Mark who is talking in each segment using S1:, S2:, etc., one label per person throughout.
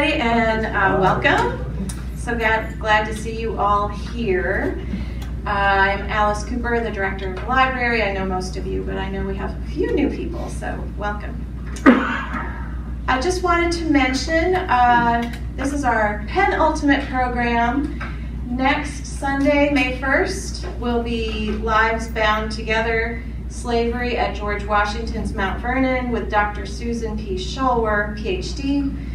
S1: everybody, and uh, welcome. So glad, glad to see you all here. Uh, I'm Alice Cooper, the director of the library. I know most of you, but I know we have a few new people, so welcome. I just wanted to mention uh, this is our penultimate program. Next Sunday, May 1st, will be Lives Bound Together Slavery at George Washington's Mount Vernon with Dr. Susan P. Schoelwer, PhD,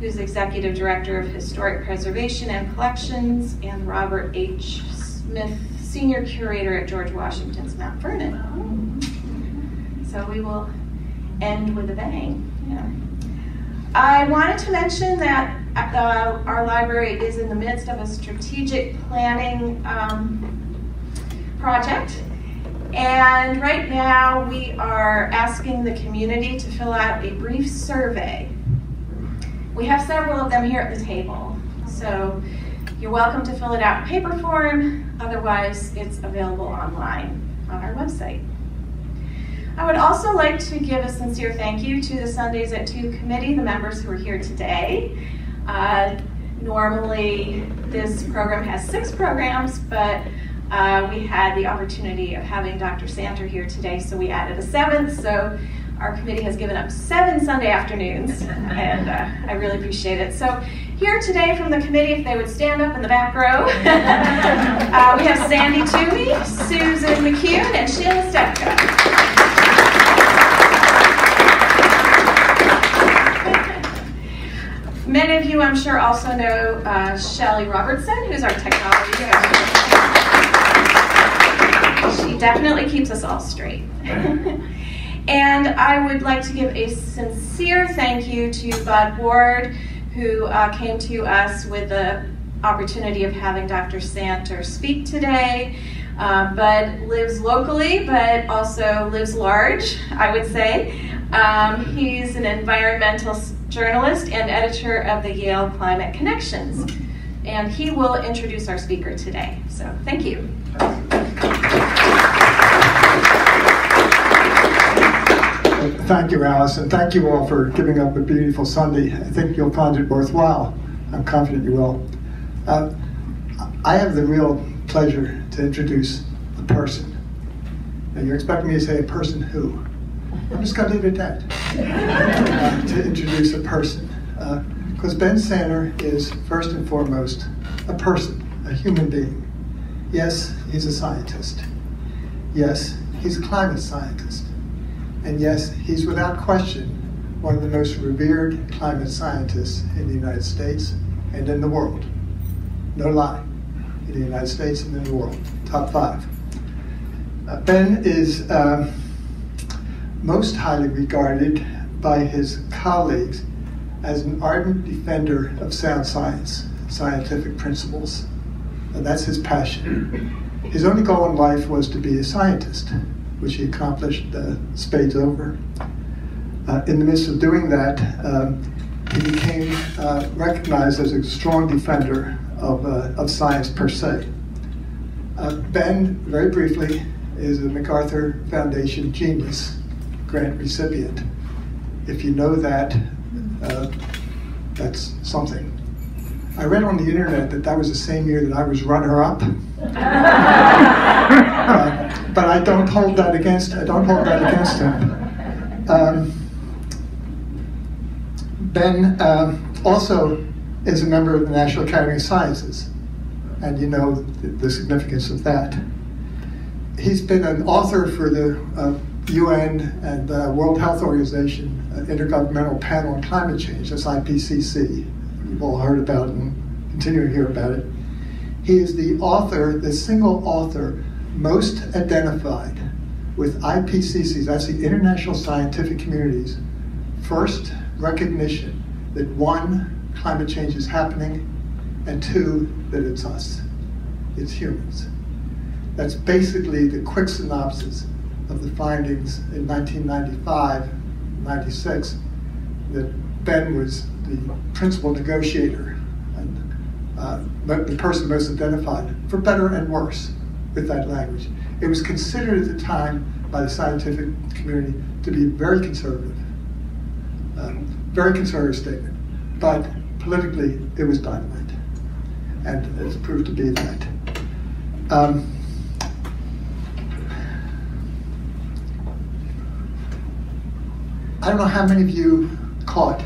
S1: who's Executive Director of Historic Preservation and Collections, and Robert H. Smith, Senior Curator at George Washington's Mount Vernon. So we will end with a bang. Yeah. I wanted to mention that uh, our library is in the midst of a strategic planning um, project. And right now we are asking the community to fill out a brief survey. We have several of them here at the table. So you're welcome to fill it out in paper form. Otherwise, it's available online on our website. I would also like to give a sincere thank you to the Sundays at 2 committee, the members who are here today. Uh, normally, this program has six programs, but uh, we had the opportunity of having Dr. Santer here today, so we added a seventh. So our committee has given up seven Sunday afternoons, and uh, I really appreciate it. So here today from the committee, if they would stand up in the back row, uh, we have Sandy Toomey, Susan McCune, and Sheila Stepka. Many of you, I'm sure, also know uh, Shelly Robertson, who's our technology director. She definitely keeps us all straight. and I would like to give a sincere thank you to Bud Ward, who uh, came to us with the opportunity of having Dr. Santer speak today. Uh, Bud lives locally, but also lives large, I would say. Um, he's an environmental journalist and editor of the Yale Climate Connections. And he will introduce our speaker today. So thank you.
S2: Thank you, Alice, and thank you all for giving up a beautiful Sunday. I think you'll find it worthwhile. I'm confident you will. Uh, I have the real pleasure to introduce a person. Now, you're expecting me to say a person who? I'm just going to leave it at that. Uh, to introduce a person. Because uh, Ben Santer is, first and foremost, a person, a human being. Yes, he's a scientist. Yes, he's a climate scientist. And yes, he's without question one of the most revered climate scientists in the United States and in the world. No lie. In the United States and in the world. Top five. Uh, ben is. Um, most highly regarded by his colleagues as an ardent defender of sound science, scientific principles. And that's his passion. His only goal in life was to be a scientist, which he accomplished uh, spades over. Uh, in the midst of doing that, um, he became uh, recognized as a strong defender of, uh, of science per se. Uh, ben, very briefly, is a MacArthur Foundation genius grant recipient. If you know that, uh, that's something. I read on the internet that that was the same year that I was runner-up. uh, but I don't hold that against. Don't hold that against him. Um, ben uh, also is a member of the National Academy of Sciences, and you know the, the significance of that. He's been an author for the uh, UN and the World Health Organization uh, Intergovernmental Panel on Climate Change, that's IPCC. You've all heard about and continue to hear about it. He is the author, the single author most identified with IPCC's, that's the International Scientific Community's, first recognition that one, climate change is happening, and two, that it's us, it's humans. That's basically the quick synopsis of the findings in 1995, 96, that Ben was the principal negotiator and uh, the person most identified, for better and worse, with that language. It was considered at the time by the scientific community to be very conservative, um, very conservative statement, but politically, it was dynamite. And it's proved to be that. Um, I don't know how many of you caught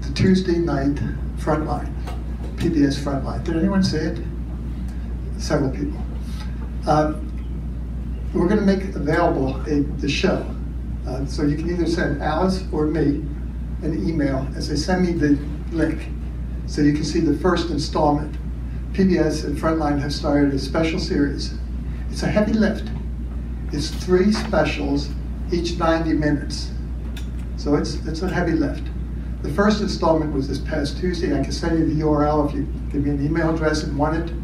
S2: the Tuesday night Frontline, PBS Frontline. Did anyone see it? Several people. Um, we're going to make available a, the show. Uh, so you can either send Alice or me an email and say, send me the link so you can see the first installment. PBS and Frontline have started a special series. It's a heavy lift. It's three specials, each 90 minutes. So it's, it's a heavy lift. The first installment was this past Tuesday. I can send you the URL if you give me an email address and want it.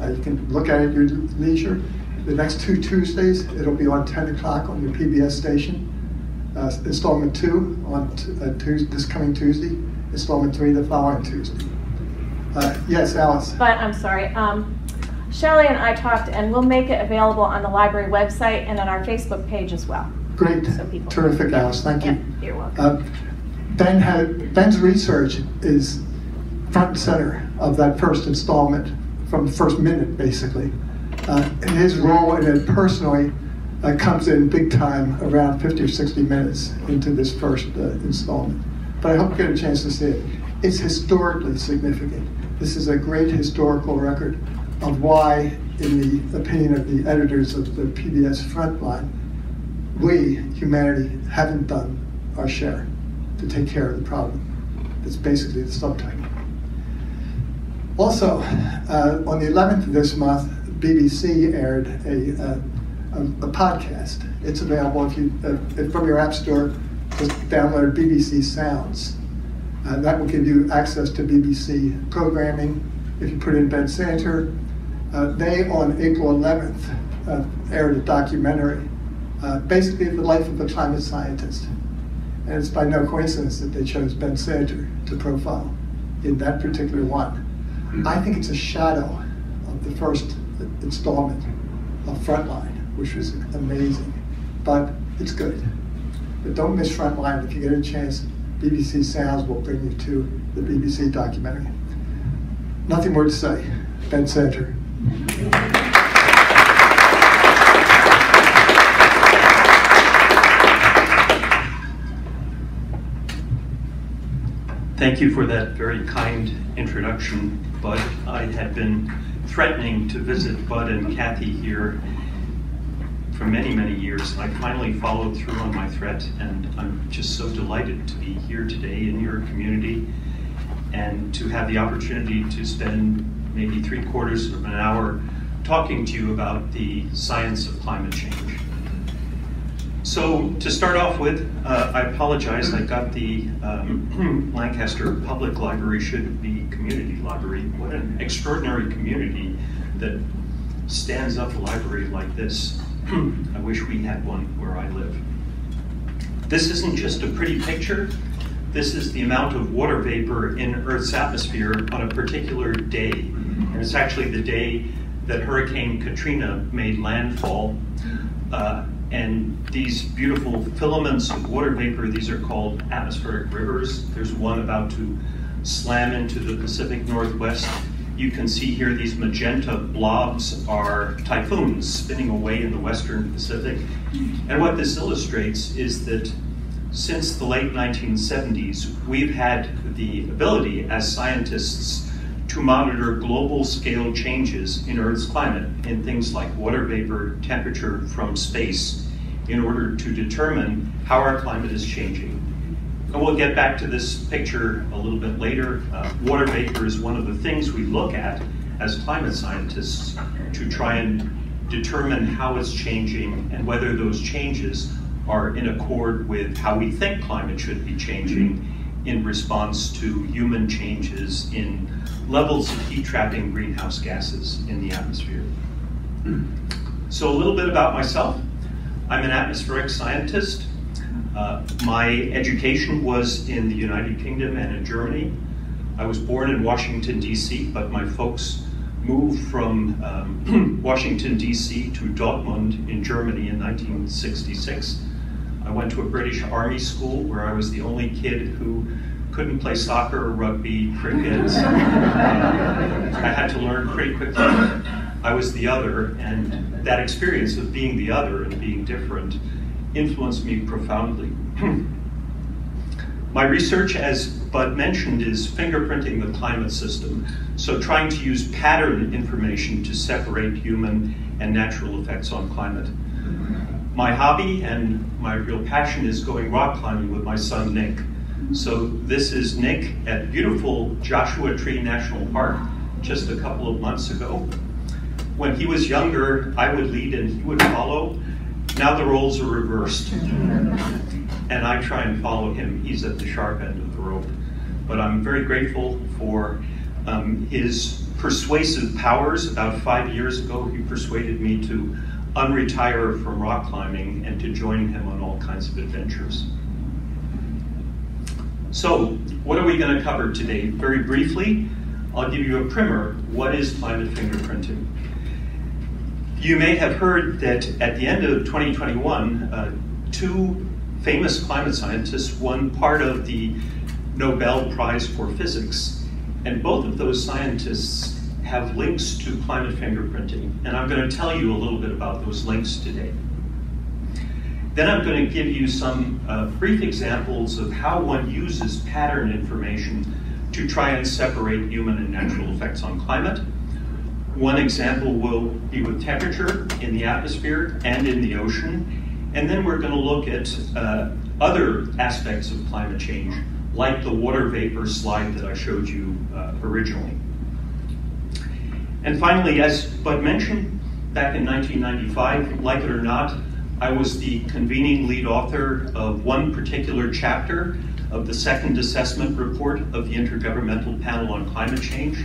S2: Uh, you can look at it at your leisure. The next two Tuesdays, it'll be on 10 o'clock on your PBS station. Uh, installment two on uh, Tuesday, this coming Tuesday. Installment three the following Tuesday. Uh, yes, Alice.
S3: But I'm sorry. Um, Shelley and I talked, and we'll make it available on the library website and on our Facebook page as well.
S2: Great.
S3: So people-
S2: Terrific, Alice. Thank you.
S3: Yeah, you're welcome.
S2: Uh, ben had, Ben's research is front and center of that first installment from the first minute, basically. Uh, and his role in it personally uh, comes in big time around 50 or 60 minutes into this first uh, installment. But I hope you get a chance to see it. It's historically significant. This is a great historical record of why, in the opinion of the editors of the PBS Frontline, we, humanity, haven't done our share to take care of the problem. That's basically the subtitle. Also, uh, on the 11th of this month, BBC aired a, uh, a, a podcast. It's available if you, uh, from your app store, just download BBC Sounds. Uh, that will give you access to BBC programming. If you put in Ben Santer, uh, they on April 11th uh, aired a documentary, basically the life of a climate scientist. And it's by no coincidence that they chose Ben Santer to profile in that particular one. I think it's a shadow of the first installment of Frontline, which was amazing. But it's good. But don't miss Frontline. If you get a chance, BBC Sounds will bring you to the BBC documentary. Nothing more to say. Ben Santer.
S4: Thank you for that very kind introduction, Bud. I had been threatening to visit Bud and Kathy here for many, many years. I finally followed through on my threat, and I'm just so delighted to be here today in your community and to have the opportunity to spend maybe three quarters of an hour talking to you about the science of climate change. So to start off with, uh, I apologize. I got the um, Lancaster Public Library should be community library. What an extraordinary community that stands up a library like this. I wish we had one where I live. This isn't just a pretty picture. This is the amount of water vapor in Earth's atmosphere on a particular day. And it's actually the day that Hurricane Katrina made landfall. Uh, and these beautiful filaments of water vapor, these are called atmospheric rivers. There's one about to slam into the Pacific Northwest. You can see here these magenta blobs are typhoons spinning away in the western Pacific. And what this illustrates is that since the late 1970s, we've had the ability as scientists to monitor global scale changes in Earth's climate in things like water vapor, temperature from space, in order to determine how our climate is changing. And we'll get back to this picture a little bit later. Uh, water vapor is one of the things we look at as climate scientists to try and determine how it's changing and whether those changes are in accord with how we think climate should be changing in response to human changes in levels of heat trapping greenhouse gases in the atmosphere. So a little bit about myself. I'm an atmospheric scientist. Uh, my education was in the United Kingdom and in Germany. I was born in Washington, D.C., but my folks moved from um, Washington, D.C. to Dortmund in Germany in 1966. I went to a British Army school where I was the only kid who couldn't play soccer or rugby, cricket. uh, I had to learn pretty quickly. I was the other, and that experience of being the other and being different influenced me profoundly. My research, as Bud mentioned, is fingerprinting the climate system, so trying to use pattern information to separate human and natural effects on climate. My hobby and my real passion is going rock climbing with my son Nick. So this is Nick at beautiful Joshua Tree National Park just a couple of months ago. When he was younger, I would lead and he would follow. Now the roles are reversed. and I try and follow him. He's at the sharp end of the rope. But I'm very grateful for um, his persuasive powers. About five years ago, he persuaded me to unretire from rock climbing and to join him on all kinds of adventures. So, what are we going to cover today? Very briefly, I'll give you a primer. What is climate fingerprinting? You may have heard that at the end of 2021, uh, two famous climate scientists won part of the Nobel Prize for Physics. And both of those scientists have links to climate fingerprinting. And I'm going to tell you a little bit about those links today. Then I'm going to give you some uh, brief examples of how one uses pattern information to try and separate human and natural effects on climate. One example will be with temperature in the atmosphere and in the ocean, and then we're going to look at uh, other aspects of climate change, like the water vapor slide that I showed you uh, originally. And finally, as Bud mentioned, back in 1995, like it or not, I was the convening lead author of one particular chapter of the second assessment report of the Intergovernmental Panel on Climate Change.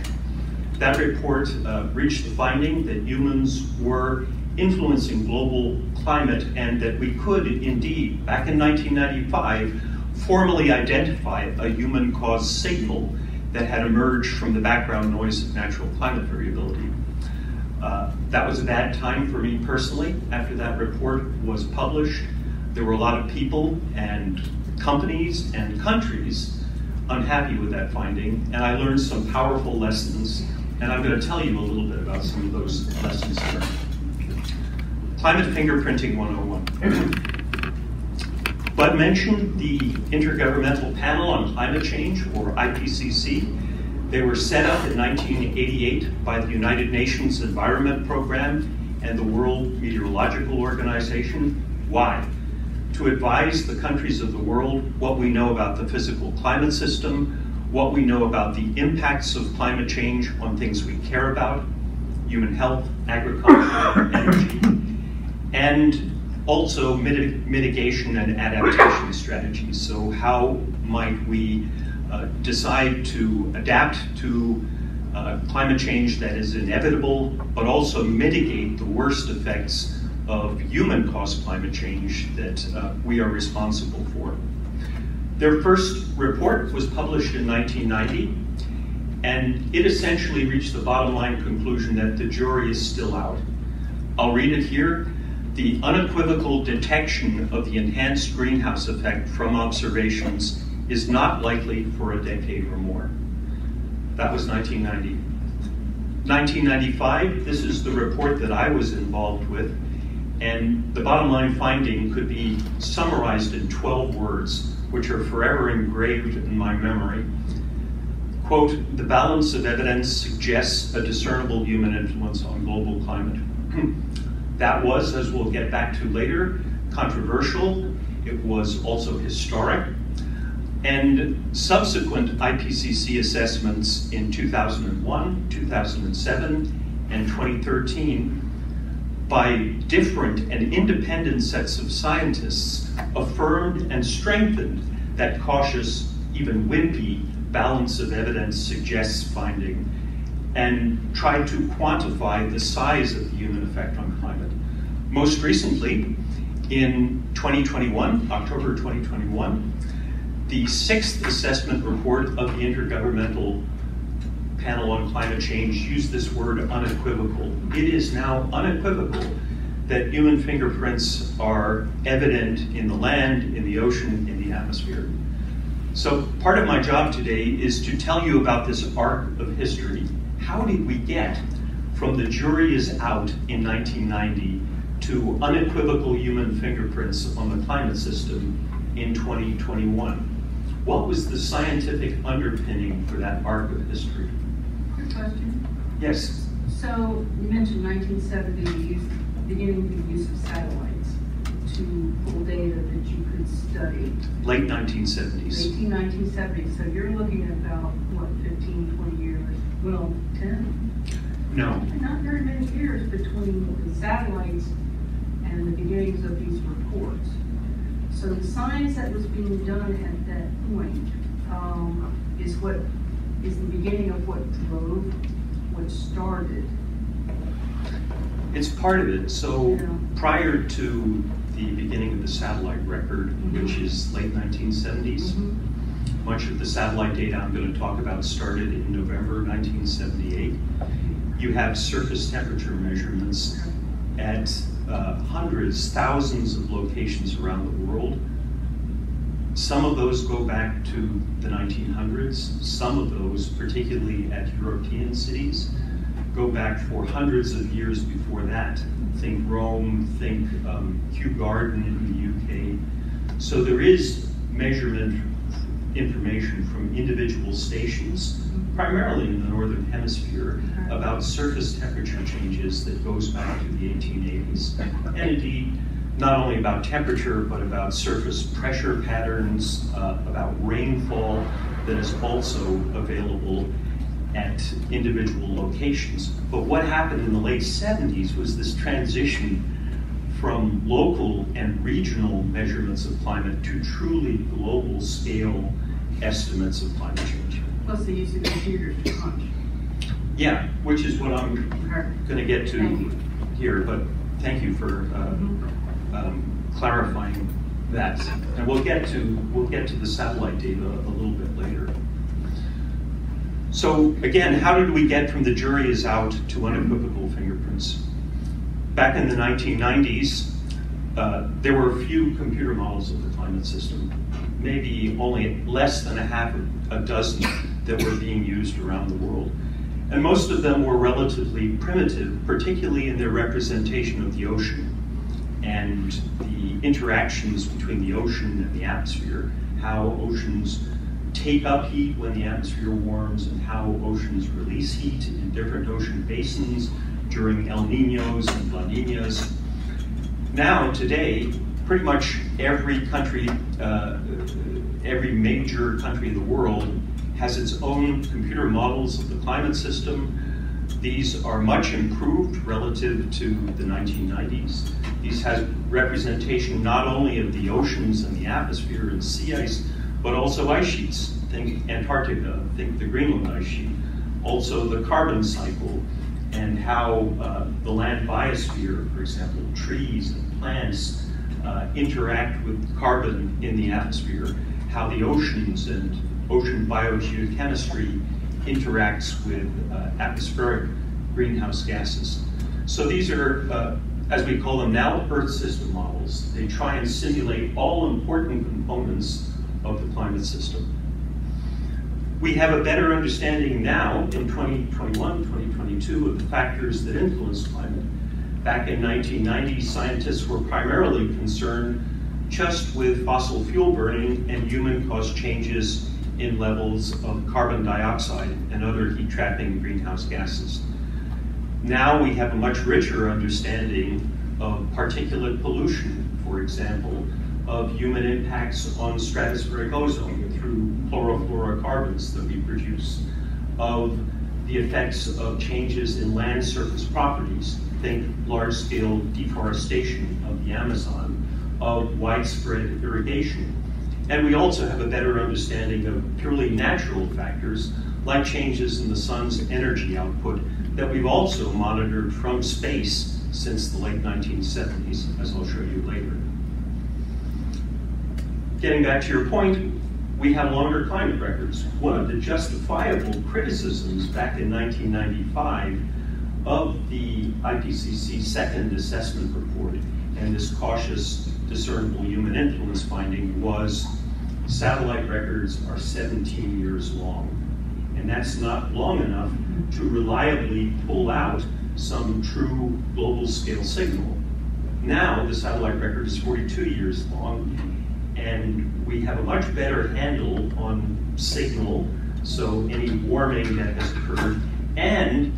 S4: That report uh, reached the finding that humans were influencing global climate and that we could indeed, back in 1995, formally identify a human caused signal that had emerged from the background noise of natural climate variability. Uh, that was a bad time for me personally. After that report was published, there were a lot of people and companies and countries unhappy with that finding, and I learned some powerful lessons, and I'm going to tell you a little bit about some of those lessons learned. Climate Fingerprinting 101. Bud mentioned the Intergovernmental Panel on Climate Change, or IPCC. They were set up in 1988 by the United Nations Environment Program and the World Meteorological Organization. Why? To advise the countries of the world what we know about the physical climate system, what we know about the impacts of climate change on things we care about, human health, agriculture, energy, and also mitig mitigation and adaptation strategies. So how might we uh, decide to adapt to uh, climate change that is inevitable, but also mitigate the worst effects of human-caused climate change that uh, we are responsible for. Their first report was published in 1990, and it essentially reached the bottom line conclusion that the jury is still out. I'll read it here the unequivocal detection of the enhanced greenhouse effect from observations is not likely for a decade or more. That was 1990. 1995, this is the report that I was involved with, and the bottom line finding could be summarized in 12 words, which are forever engraved in my memory. Quote, the balance of evidence suggests a discernible human influence on global climate. That was, as we'll get back to later, controversial. It was also historic. And subsequent IPCC assessments in 2001, 2007, and 2013 by different and independent sets of scientists affirmed and strengthened that cautious, even wimpy balance of evidence suggests finding and tried to quantify the size of the human effect on climate. Most recently, in 2021, October 2021, the sixth assessment report of the Intergovernmental Panel on Climate Change used this word unequivocal. It is now unequivocal that human fingerprints are evident in the land, in the ocean, in the atmosphere. So part of my job today is to tell you about this arc of history. How did we get from the jury is out in 1990 to unequivocal human fingerprints on the climate system in 2021? What was the scientific underpinning for that arc of history?
S5: Quick question.
S4: Yes,
S5: So you mentioned 1970, the beginning of the use of satellites to pull data that you could study.
S4: late 1970s.
S5: 18, 1970, so you're looking at about, what, 15, 20 years? Well, 10?
S4: No,
S5: Not very many years between the satellites and the beginnings of these reports. So the science that was being done at that point um, is what, is the beginning of what drove, what started.
S4: it's part of it. So
S5: Yeah.
S4: prior to the beginning of the satellite record, which
S5: Mhm.
S4: is late 1970s, much of the satellite data I'm going to talk about started in November 1978. You have surface temperature measurements at uh, hundreds, thousands of locations around the world. Some of those go back to the 1900s. Some of those, particularly at European cities, go back for hundreds of years before that. Think Rome, think um, Kew Garden in the UK. So there is measurement information from individual stations, primarily in the Northern Hemisphere, about surface temperature changes that goes back to the 1880s. And indeed, not only about temperature, but about surface pressure patterns, uh, about rainfall that is also available at individual locations. But what happened in the late 70s was this transition from local and regional measurements of climate to truly global scale estimates of climate change.
S5: Plus the use of computers to punch.
S4: Yeah, which is what I'm going to get to here, but thank you for uh, um, clarifying that. And we'll get to, we'll get to the satellite data a little bit later. So again, how did we get from the jury is out to unequivocal fingerprints? Back in the 1990s, uh, there were a few computer models of the climate system, maybe only less than a half a dozen that were being used around the world. And most of them were relatively primitive, particularly in their representation of the ocean and the interactions between the ocean and the atmosphere, how oceans take up heat when the atmosphere warms and how oceans release heat in different ocean basins during El Ninos and La Ninas. Now, today, pretty much every country, uh, every major country in the world has its own computer models of the climate system. These are much improved relative to the 1990s. These has representation not only of the oceans and the atmosphere and sea ice, but also ice sheets. Think Antarctica, think the Greenland ice sheet. Also the carbon cycle and how uh, the land biosphere, for example, trees and plants, uh, interact with carbon in the atmosphere, how the oceans and ocean biogeochemistry interacts with uh, atmospheric greenhouse gases. So these are, uh, as we call them now, Earth system models. They try and simulate all important components of the climate system. We have a better understanding now in 2021, 2022 of the factors that influence climate. Back in 1990, scientists were primarily concerned just with fossil fuel burning and human-caused changes in levels of carbon dioxide and other heat-trapping greenhouse gases. Now we have a much richer understanding of particulate pollution, for example, of human impacts on stratospheric ozone through chlorofluorocarbons that we produce, of the effects of changes in land surface properties, think large-scale deforestation of the Amazon, of widespread irrigation. And we also have a better understanding of purely natural factors like changes in the sun's energy output that we've also monitored from space since the late 1970s, as I'll show you later. Getting back to your point, we have longer climate records. One of the justifiable criticisms back in 1995 of the IPCC second assessment report and this cautious discernible human influence finding was satellite records are 17 years long. And that's not long enough to reliably pull out some true global scale signal. Now the satellite record is 42 years long, and we have a much better handle on signal, so any warming that has occurred, and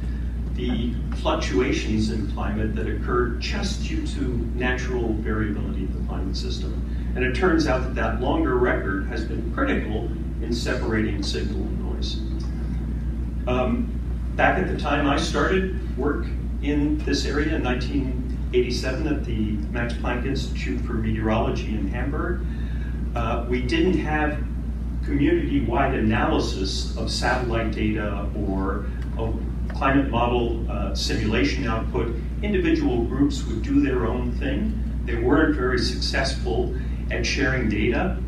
S4: the fluctuations in climate that occur just due to natural variability of the climate system. And it turns out that that longer record has been critical in separating signal and noise. Um, back at the time I started work in this area in 1987 at the Max Planck Institute for Meteorology in Hamburg, uh, we didn't have community-wide analysis of satellite data or climate model uh, simulation output. Individual groups would do their own thing. They weren't very successful at sharing data.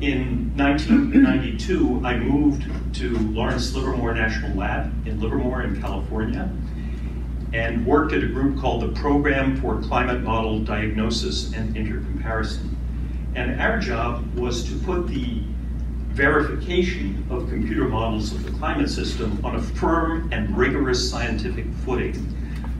S4: In 1992, I moved to Lawrence Livermore National Lab in Livermore in California and worked at a group called the Program for Climate Model Diagnosis and Intercomparison. And our job was to put the verification of computer models of the climate system on a firm and rigorous scientific footing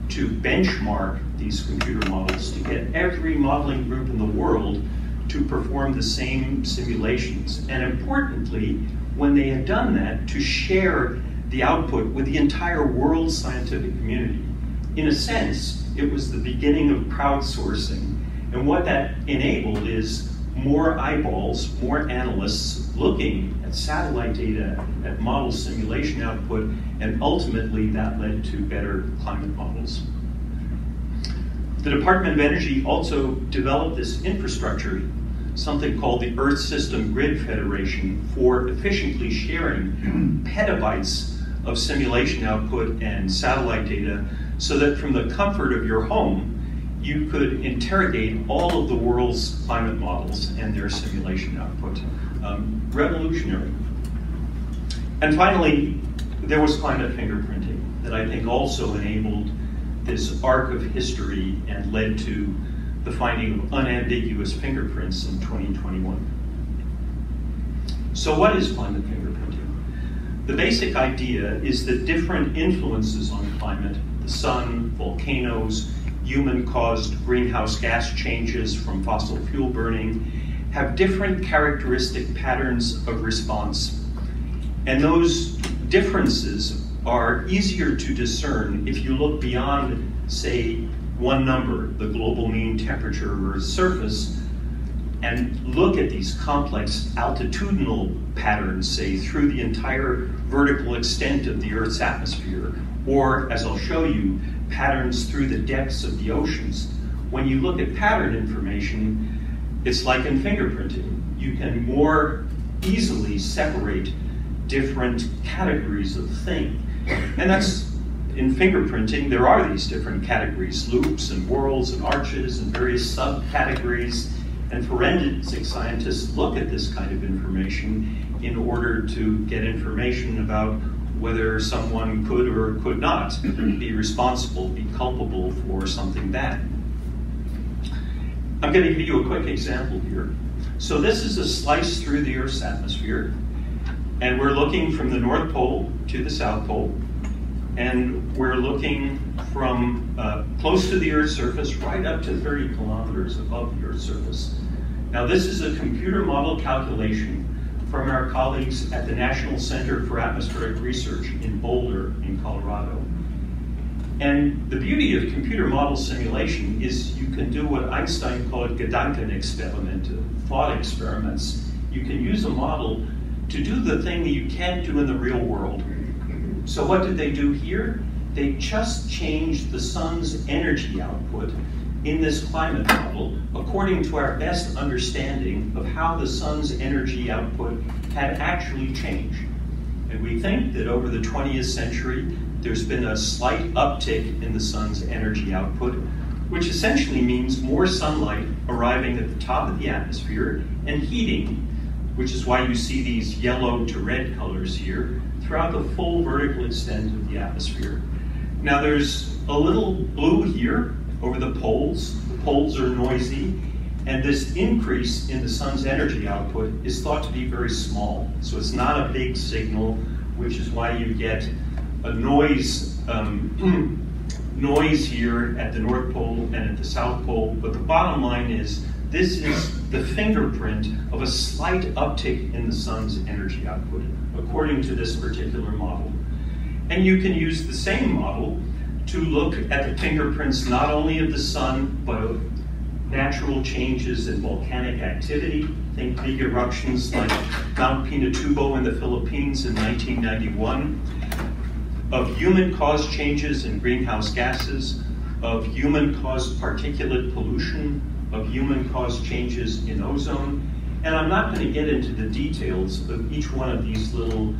S4: to benchmark these computer models to get every modeling group in the world to perform the same simulations. And importantly, when they had done that, to share the output with the entire world scientific community. In a sense, it was the beginning of crowdsourcing. And what that enabled is more eyeballs, more analysts looking at satellite data, at model simulation output, and ultimately that led to better climate models. The Department of Energy also developed this infrastructure, something called the Earth System Grid Federation, for efficiently sharing petabytes of simulation output and satellite data so that from the comfort of your home, you could interrogate all of the world's climate models and their simulation output. Um, revolutionary. And finally, there was climate fingerprinting that I think also enabled this arc of history and led to the finding of unambiguous fingerprints in 2021. So what is climate fingerprinting? The basic idea is that different influences on climate, the sun, volcanoes, human-caused greenhouse gas changes from fossil fuel burning have different characteristic patterns of response. And those differences are easier to discern if you look beyond, say, one number, the global mean temperature of Earth's surface, and look at these complex altitudinal patterns, say, through the entire vertical extent of the Earth's atmosphere, or, as I'll show you, patterns through the depths of the oceans. When you look at pattern information, it's like in fingerprinting. You can more easily separate different categories of thing. And that's in fingerprinting, there are these different categories, loops and whorls and arches and various subcategories. And forensic scientists look at this kind of information in order to get information about whether someone could or could not be responsible, be culpable for something bad. I'm going to give you a quick example here. So this is a slice through the Earth's atmosphere, and we're looking from the North Pole to the South Pole, and we're looking from uh, close to the Earth's surface right up to 30 kilometers above the Earth's surface. Now this is a computer model calculation from our colleagues at the National Center for Atmospheric Research in Boulder, in Colorado. And the beauty of computer model simulation is you can do what Einstein called Gedanken Gedankenexperimente, thought experiments. You can use a model to do the thing that you can't do in the real world. So what did they do here? They just changed the sun's energy output in this climate model according to our best understanding of how the sun's energy output had actually changed. And we think that over the 20th century, there's been a slight uptick in the sun's energy output, which essentially means more sunlight arriving at the top of the atmosphere and heating, which is why you see these yellow to red colors here throughout the full vertical extent of the atmosphere. Now there's a little blue here over the poles. The poles are noisy, And this increase in the sun's energy output is thought to be very small. So it's not a big signal, which is why you get a noise, um, noise here at the North Pole and at the South Pole. But the bottom line is this is the fingerprint of a slight uptick in the sun's energy output, according to this particular model. And you can use the same model to look at the fingerprints not only of the sun, but of natural changes in volcanic activity. Think big eruptions like Mount Pinatubo in the Philippines in 1991, of human-caused changes in greenhouse gases, of human-caused particulate pollution, of human-caused changes in ozone. And I'm not going to get into the details of each one of these little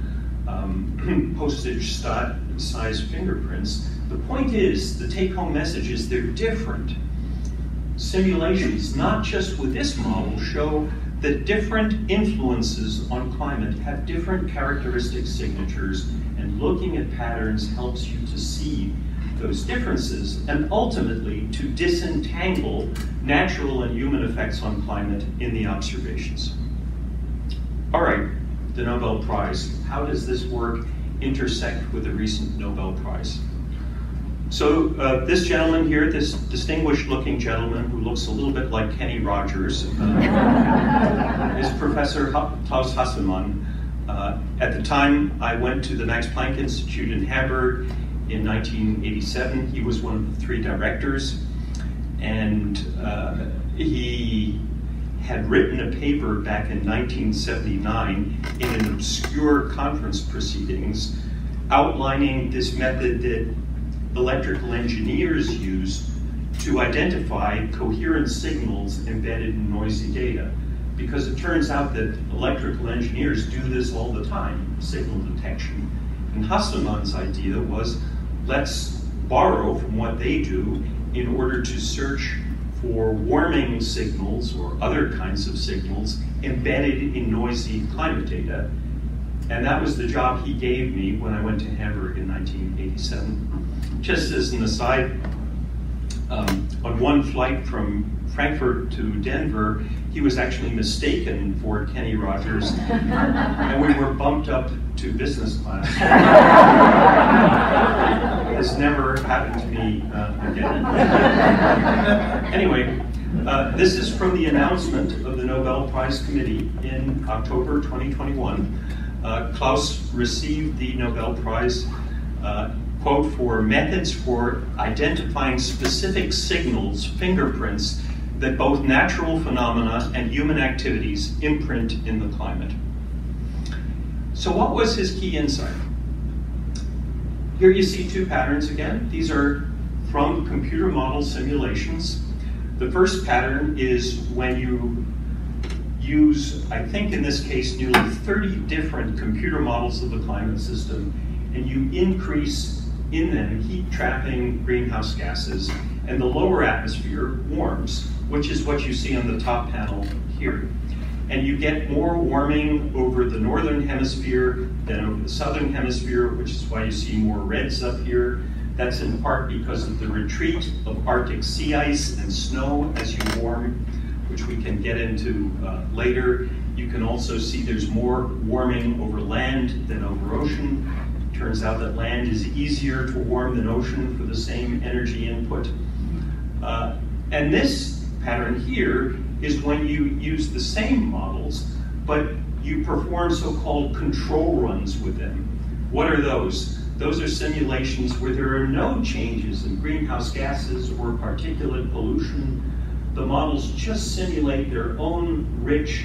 S4: um, postage size fingerprints. The point is, the take-home message is they're different. Simulations, not just with this model, show that different influences on climate have different characteristic signatures, and looking at patterns helps you to see those differences and ultimately to disentangle natural and human effects on climate in the observations. All right, the Nobel Prize. How does this work intersect with the recent Nobel Prize? So uh, this gentleman here, this distinguished looking gentleman who looks a little bit like Kenny Rogers, uh, is Professor Klaus Hasselmann. Uh, at the time I went to the Max Planck Institute in Hamburg in 1987. He was one of the three directors, and uh, he had written a paper back in 1979 in an obscure conference proceedings outlining this method that electrical engineers use to identify coherent signals embedded in noisy data. Because it turns out that electrical engineers do this all the time, signal detection. And Hasselmann's idea was let's borrow from what they do in order to search for warming signals or other kinds of signals embedded in noisy climate data. And that was the job he gave me when I went to Hamburg in 1987. Just as an aside, um, on one flight from Frankfurt to Denver, he was actually mistaken for Kenny Rogers, and we were bumped up to business class. this never happened to me uh, again. anyway, uh, this is from the announcement of the Nobel Prize Committee in October 2021. Uh, Klaus received the Nobel Prize, uh, quote, for methods for identifying specific signals, fingerprints, that both natural phenomena and human activities imprint in the climate. So what was his key insight? Here you see two patterns again. These are from computer model simulations. The first pattern is when you use, I think in this case, nearly 30 different computer models of the climate system, and you increase in them heat trapping greenhouse gases, and the lower atmosphere warms which is what you see on the top panel here. And you get more warming over the northern hemisphere than over the southern hemisphere, which is why you see more reds up here. That's in part because of the retreat of Arctic sea ice and snow as you warm, which we can get into uh, later. You can also see there's more warming over land than over ocean. It Turns out that land is easier to warm than ocean for the same energy input. Uh, and this pattern here is when you use the same models, but you perform so-called control runs with them. What are those? Those are simulations where there are no changes in greenhouse gases or particulate pollution. The models just simulate their own rich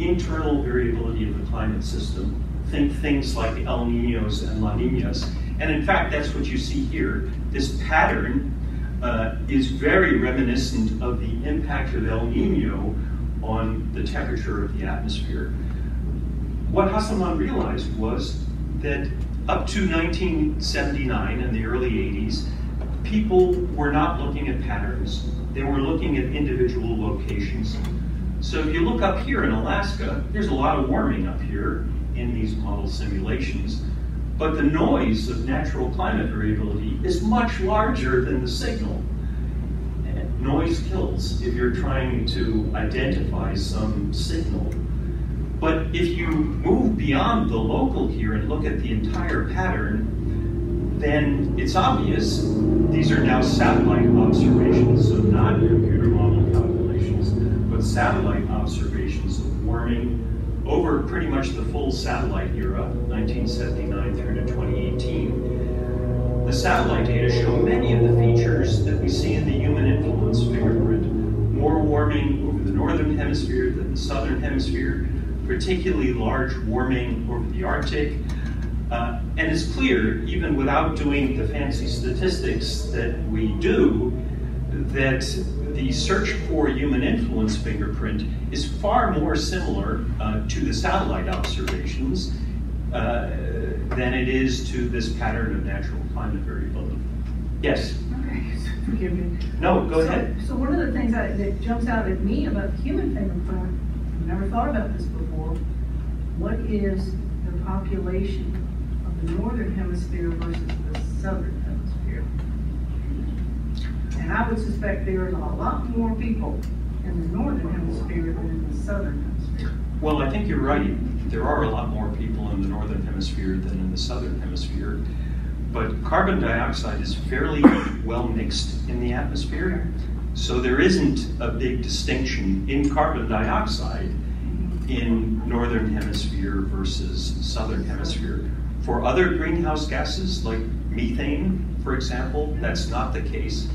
S4: internal variability of the climate system. Think things like El Ninos and La Ninas. And in fact, that's what you see here. This pattern uh, is very reminiscent of the impact of El Nino on the temperature of the atmosphere. What Hasselmann realized was that up to 1979 and the early 80s, people were not looking at patterns. They were looking at individual locations. So if you look up here in Alaska, there's a lot of warming up here in these model simulations. But the noise of natural climate variability is much larger than the signal. And noise kills. if you're trying to identify some signal. But if you move beyond the local here and look at the entire pattern, then it's obvious these are now satellite observations, so not computer model calculations, but satellite observations of warming over pretty much the full satellite era, 1979 through to 2018. The satellite data show many of the features that we see in the human influence fingerprint. More warming over the northern hemisphere than the southern hemisphere, particularly large warming over the Arctic. Uh, and it's clear, even without doing the fancy statistics that we do, that the search for human influence fingerprint is far more similar uh, to the satellite observations uh, than it is to this pattern of natural climate variability. Yes?
S5: Okay, forgive me.
S4: No, go
S5: So-
S4: ahead.
S5: So one of the things that, that jumps out at me about the human fingerprint, I've never thought about this before, what is the population of the northern hemisphere versus the southern hemisphere? And I would suspect there is a lot more people in the northern hemisphere than in the southern hemisphere.
S4: Well, I think you're right. There are a lot more people in the northern hemisphere than in the southern hemisphere. But carbon dioxide is fairly well mixed in the atmosphere. So there isn't a big distinction in carbon dioxide in northern hemisphere versus southern hemisphere. For other greenhouse gases like methane, for example, that's not the case.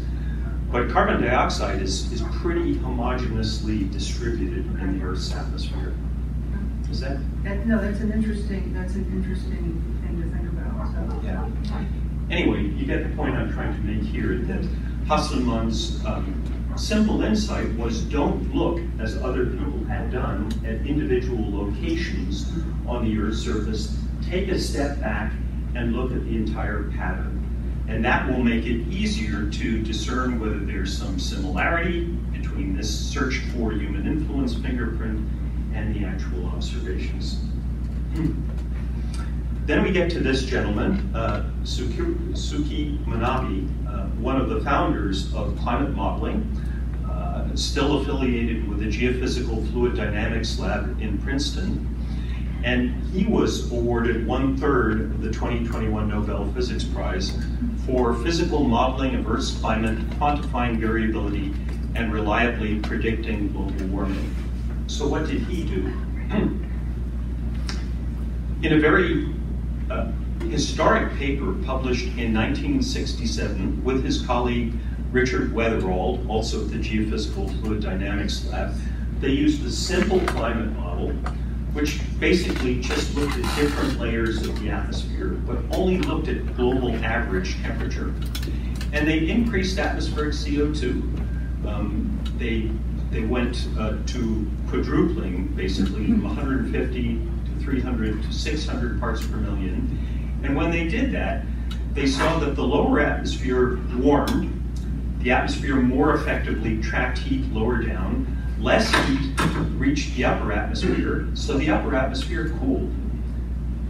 S4: But carbon dioxide is, is pretty homogeneously distributed in the Earth's atmosphere. Is that?
S5: That, no, that's an interesting, that's an interesting thing to think about, so.
S4: Yeah. Anyway, you get the point I'm trying to make here that Hasselmann's um, simple insight was don't look, as other people had done, at individual locations on the Earth's surface. Take a step back and look at the entire pattern. And that will make it easier to discern whether there's some similarity between this search for human influence fingerprint and the actual observations. Then we get to this gentleman, uh, Suki, Suki Manabe, uh, one of the founders of climate modeling, uh, still affiliated with the Geophysical Fluid Dynamics Lab in Princeton. And he was awarded one third of the 2021 Nobel Physics Prize for physical modeling of Earth's climate, quantifying variability, and reliably predicting global warming. So what did he do? In a very uh, historic paper published in 1967 with his colleague Richard Wetherald, also at the Geophysical Fluid Dynamics Lab, they used a simple climate model which basically just looked at different layers of the atmosphere, but only looked at global average temperature. And they increased atmospheric CO2. Um, they, they went uh, to quadrupling, basically, from 150 to 300 to 600 parts per million. And when they did that, they saw that the lower atmosphere warmed, the atmosphere more effectively trapped heat lower down, less heat reached the upper atmosphere, so the upper atmosphere cooled.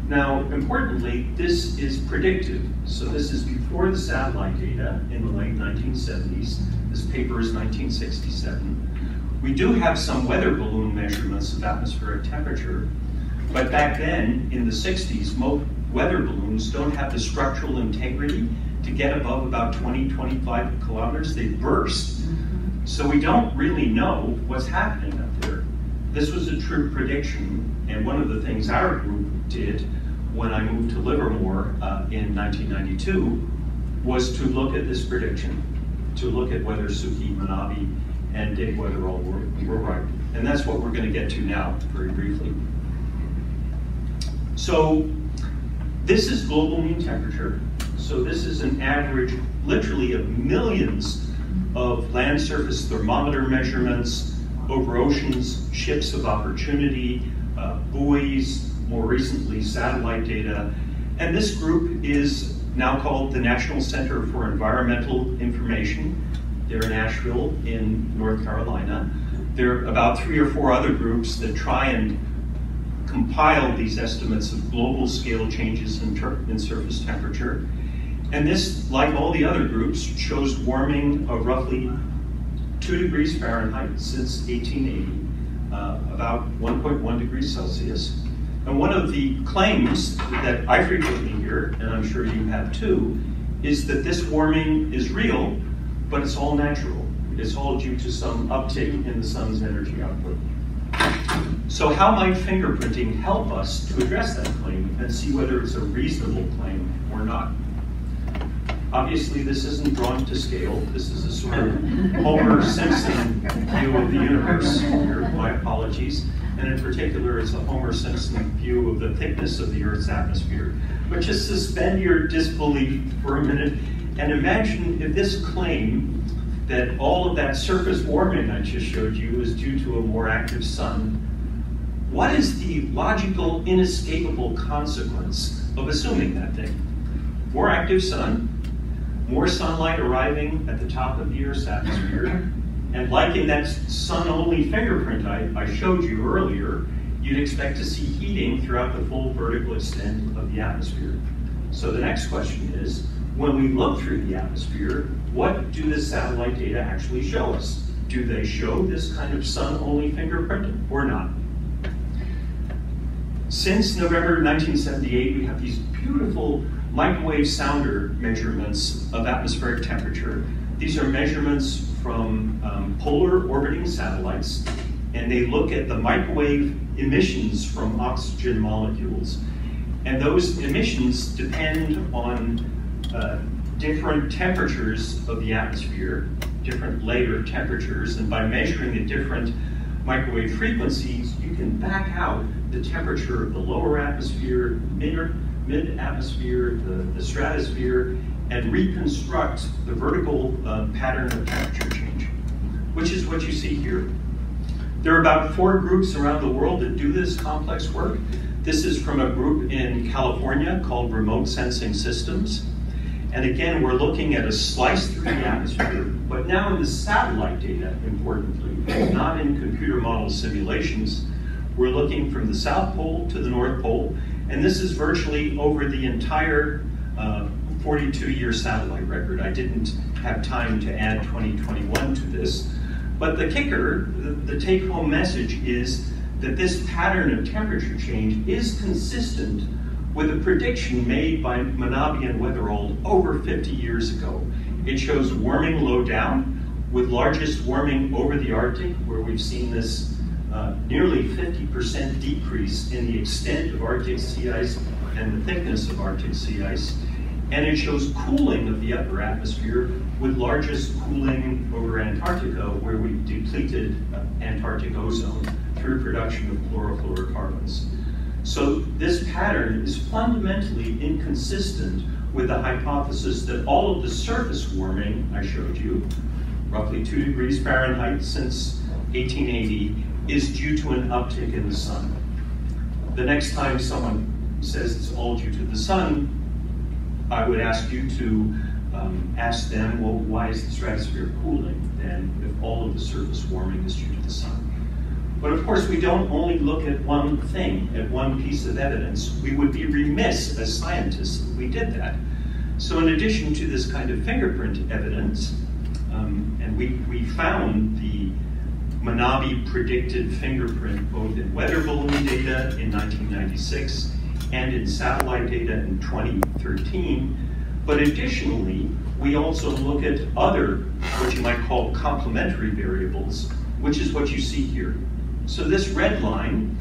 S4: Now, importantly, this is predictive. So this is before the satellite data in the late 1970s. This paper is 1967. We do have some weather balloon measurements of atmospheric temperature, but back then, in the 60s, most weather balloons don't have the structural integrity to get above about 20, 25 kilometers. They burst. So we don't really know what's happening up there. This was a true prediction, and one of the things our group did when I moved to Livermore uh, in 1992 was to look at this prediction, to look at whether Suki Manabe and Dave Wetherald were, were right. And that's what we're going to get to now, very briefly. So this is global mean temperature. So this is an average, literally, of millions of land surface thermometer measurements over oceans, ships of opportunity, uh, buoys, more recently satellite data. And this group is now called the National Center for Environmental Information. They're in Asheville in North Carolina. There are about three or four other groups that try and compile these estimates of global scale changes in, in surface temperature. And this, like all the other groups, shows warming of roughly two degrees Fahrenheit since 1880, uh, about 1.1 degrees Celsius. And one of the claims that I frequently hear, and I'm sure you have too, is that this warming is real, but it's all natural. It's all due to some uptick in the sun's energy output. So how might fingerprinting help us to address that claim and see whether it's a reasonable claim or not? Obviously, this isn't drawn to scale. This is a sort of Homer Simpson view of the universe. My apologies. And in particular, it's a Homer Simpson view of the thickness of the Earth's atmosphere. But just suspend your disbelief for a minute and imagine if this claim that all of that surface warming I just showed you is due to a more active sun, what is the logical, inescapable consequence of assuming that thing? More active sun, more sunlight arriving at the top of the Earth's atmosphere, and like in that sun-only fingerprint I, I showed you earlier, you'd expect to see heating throughout the full vertical extent of the atmosphere. So the next question is, when we look through the atmosphere, what do the satellite data actually show us? Do they show this kind of sun-only fingerprint or not? Since November 1978, we have these beautiful microwave sounder measurements of atmospheric temperature. These are measurements from um, polar orbiting satellites, and they look at the microwave emissions from oxygen molecules. And those emissions depend on uh, different temperatures of the atmosphere, different layer temperatures, and by measuring the different microwave frequencies, you can back out the temperature of the lower atmosphere, mid mid-atmosphere, the, the stratosphere, and reconstruct the vertical uh, pattern of temperature change, which is what you see here. There are about four groups around the world that do this complex work. This is from a group in California called Remote Sensing Systems. And again, we're looking at a slice through the atmosphere, but now in the satellite data, importantly, not in computer model simulations. We're looking from the South Pole to the North Pole, and this is virtually over the entire 42-year uh, satellite record. I didn't have time to add 2021 to this, but the kicker, the, the take-home message is that this pattern of temperature change is consistent with a prediction made by Manabe and Wetherald over 50 years ago. It shows warming low down, with largest warming over the Arctic, where we've seen this nearly 50% decrease in the extent of Arctic sea ice and the thickness of Arctic sea ice. And it shows cooling of the upper atmosphere with largest cooling over Antarctica, where we depleted uh, Antarctic ozone through production of chlorofluorocarbons. So this pattern is fundamentally inconsistent with the hypothesis that all of the surface warming I showed you, roughly two degrees Fahrenheit since 1880, is due to an uptick in the sun. The next time someone says it's all due to the sun, I would ask you to um, ask them, well, why is the stratosphere cooling then if all of the surface warming is due to the sun? But of course, we don't only look at one thing, at one piece of evidence. We would be remiss as scientists if we did that. So in addition to this kind of fingerprint evidence, um, and we, we found the Manabe predicted fingerprint both in weather balloon data in 1996 and in satellite data in 2013. But additionally, we also look at other, what you might call complementary variables, which is what you see here. So this red line,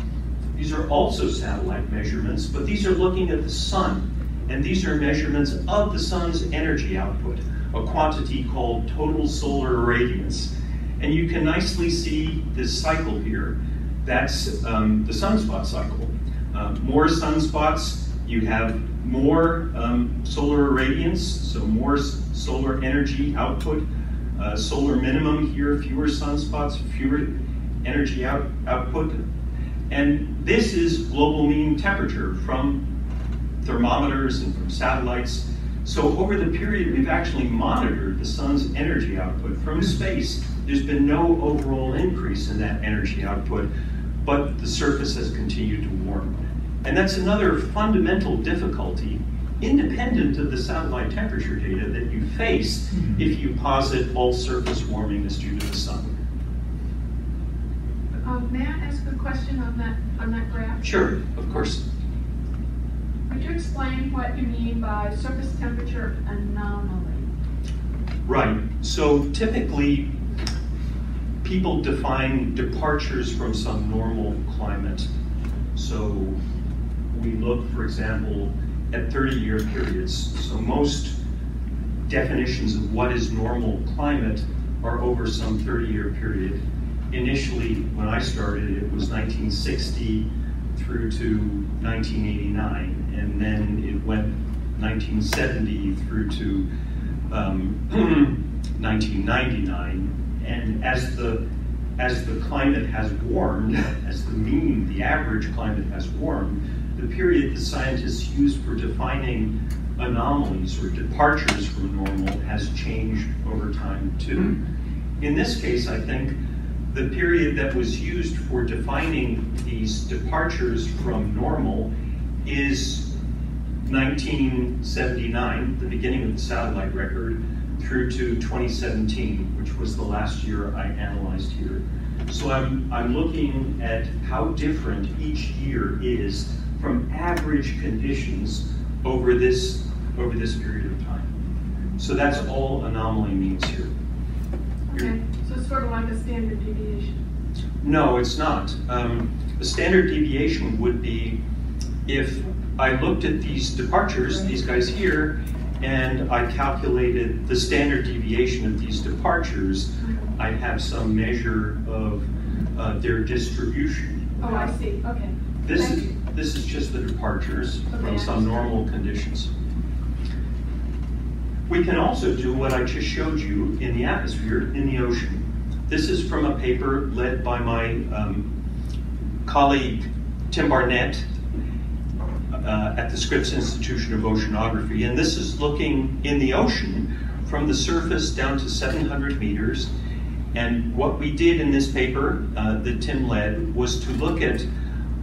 S4: these are also satellite measurements, but these are looking at the sun. And these are measurements of the sun's energy output, a quantity called total solar irradiance. And you can nicely see this cycle here. That's um, the sunspot cycle. Uh, more sunspots, you have more um, solar irradiance, so more solar energy output. Uh, solar minimum here, fewer sunspots, fewer energy out, output. And this is global mean temperature from thermometers and from satellites. So over the period we've actually monitored the sun's energy output from space, there's been no overall increase in that energy output, but the surface has continued to warm. And that's another fundamental difficulty independent of the satellite temperature data that you face if you posit all surface warming is due to the sun.
S6: Um, may I ask a question on that, on that graph?
S4: Sure, of course.
S6: Could you explain what you mean by surface temperature anomaly?
S4: Right. So typically, people define departures from some normal climate. So we look, for example, at 30-year periods. So most definitions of what is normal climate are over some 30-year period. Initially, when I started, it was 1960 through to 1989, and then it went 1970 through to um, 1999. And as the as the climate has warmed, as the mean, the average climate has warmed, the period the scientists use for defining anomalies or departures from normal has changed over time too. In this case, I think the period that was used for defining these departures from normal is 1979, the beginning of the satellite record, through to 2017, which was the last year I analyzed here. So I'm, I'm looking at how different each year is from average conditions over this, over this period of time. So that's all anomaly means here.
S6: Okay, so it's sort of like a standard deviation.
S4: No, it's not. Um, a standard deviation would be if I looked at these departures, these guys here, and I calculated the standard deviation of these departures, I'd have some measure of uh, their distribution.
S6: Oh, I see, okay.
S4: This
S6: Thank
S4: is,
S6: you.
S4: this is just the departures
S6: Okay,
S4: from some normal conditions. We can also do what I just showed you in the atmosphere, in the ocean. This is from a paper led by my um, colleague Tim Barnett uh, at the Scripps Institution of Oceanography. And this is looking in the ocean from the surface down to 700 meters. And what we did in this paper uh, that Tim led was to look at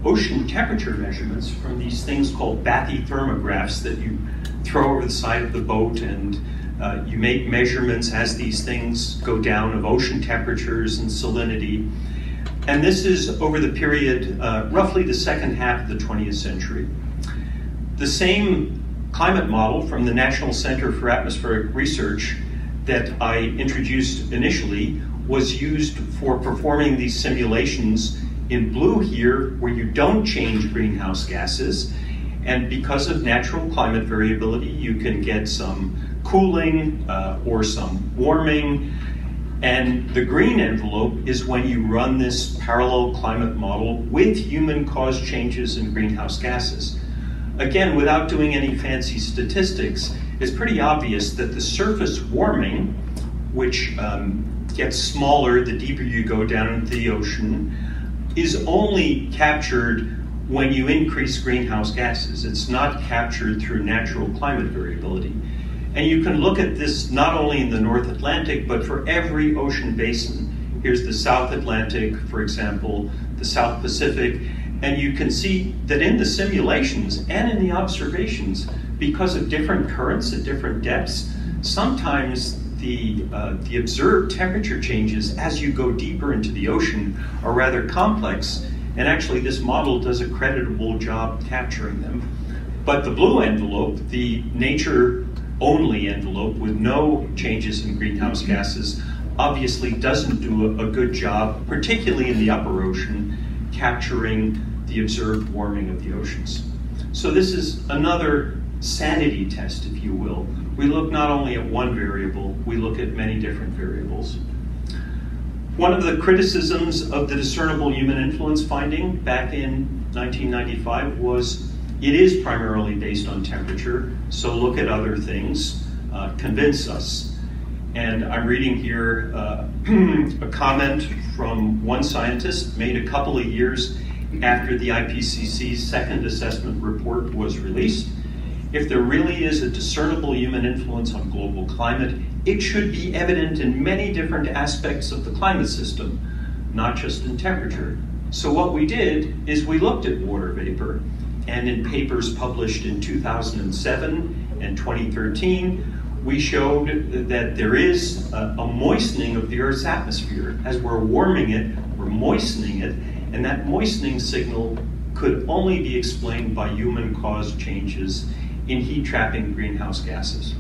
S4: ocean temperature measurements from these things called bathythermographs that you throw over the side of the boat and uh, you make measurements as these things go down of ocean temperatures and salinity. And this is over the period, uh, roughly the second half of the 20th century. The same climate model from the National Center for Atmospheric Research that I introduced initially was used for performing these simulations in blue here, where you don't change greenhouse gases. And because of natural climate variability, you can get some cooling uh, or some warming. And the green envelope is when you run this parallel climate model with human caused changes in greenhouse gases. Again, without doing any fancy statistics, it's pretty obvious that the surface warming, which um, gets smaller the deeper you go down into the ocean, is only captured when you increase greenhouse gases. It's not captured through natural climate variability. And you can look at this not only in the North Atlantic, but for every ocean basin. Here's the South Atlantic, for example, the South Pacific, and you can see that in the simulations and in the observations, because of different currents at different depths, sometimes the, uh, the observed temperature changes as you go deeper into the ocean are rather complex. And actually, this model does a creditable job capturing them. But the blue envelope, the nature only envelope with no changes in greenhouse gases, obviously doesn't do a, a good job, particularly in the upper ocean, capturing the observed warming of the oceans. So, this is another sanity test, if you will. We look not only at one variable, we look at many different variables. One of the criticisms of the discernible human influence finding back in 1995 was it is primarily based on temperature, so look at other things, uh, convince us. And I'm reading here uh, a comment from one scientist made a couple of years after the IPCC's second assessment report was released. If there really is a discernible human influence on global climate, it should be evident in many different aspects of the climate system, not just in temperature. So, what we did is we looked at water vapor, and in papers published in 2007 and 2013, we showed that there is a, moistening of the Earth's atmosphere. As we're warming it, we're moistening it, and that moistening signal could only be explained by human caused changes in heat trapping greenhouse gases.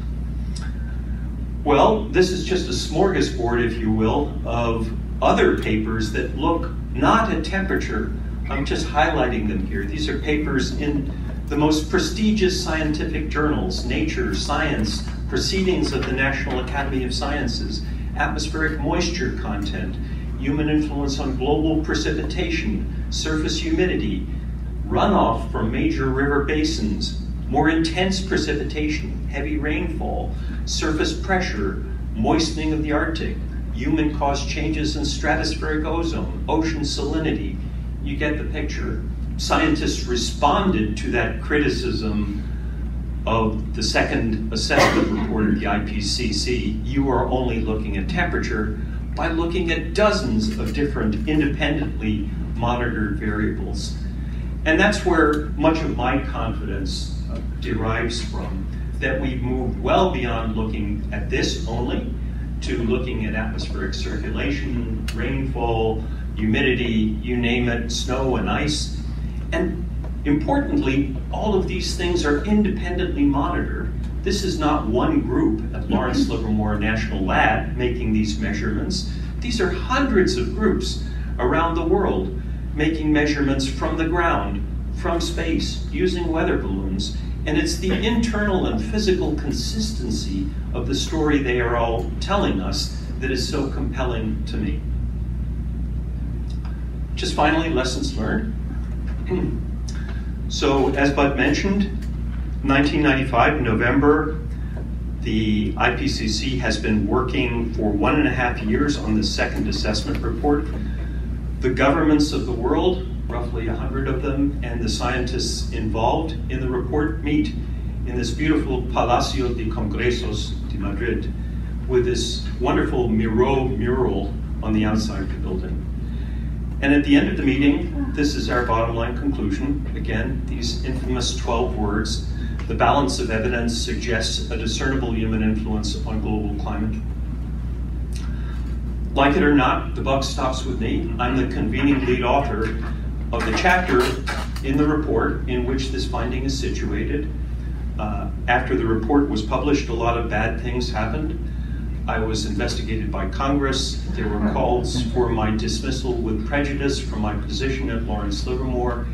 S4: Well, this is just a smorgasbord, if you will, of other papers that look not at temperature. I'm just highlighting them here. These are papers in the most prestigious scientific journals Nature, Science, Proceedings of the National Academy of Sciences, atmospheric moisture content, human influence on global precipitation, surface humidity, runoff from major river basins, more intense precipitation, heavy rainfall, surface pressure, moistening of the Arctic, human caused changes in stratospheric ozone, ocean salinity. You get the picture. Scientists responded to that criticism of the second assessment report of the IPCC. You are only looking at temperature by looking at dozens of different independently monitored variables. And that's where much of my confidence uh, derives from, that we've moved well beyond looking at this only to looking at atmospheric circulation, rainfall, humidity, you name it, snow and ice. And importantly, all of these things are independently monitored. This is not one group at Lawrence mm-hmm. Livermore National Lab making these measurements. These are hundreds of groups around the world making measurements from the ground, from space, using weather balloons. And it's the internal and physical consistency of the story they are all telling us that is so compelling to me. Just finally, lessons learned. so, as Bud mentioned, 1995, November, the IPCC has been working for one and a half years on the second assessment report. The governments of the world roughly 100 of them, and the scientists involved in the report meet in this beautiful Palacio de Congresos de Madrid with this wonderful Miro mural on the outside of the building. And at the end of the meeting, this is our bottom line conclusion. Again, these infamous 12 words. The balance of evidence suggests a discernible human influence on global climate. Like it or not, the buck stops with me. I'm the convening lead author of the chapter in the report in which this finding is situated. Uh, after the report was published, a lot of bad things happened. I was investigated by Congress. There were calls for my dismissal with prejudice from my position at Lawrence Livermore.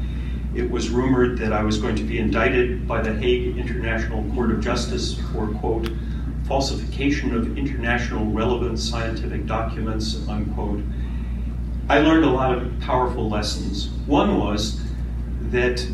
S4: It was rumored that I was going to be indicted by the Hague International Court of Justice for, quote, falsification of international relevant scientific documents, unquote, I learned a lot of powerful lessons. One was that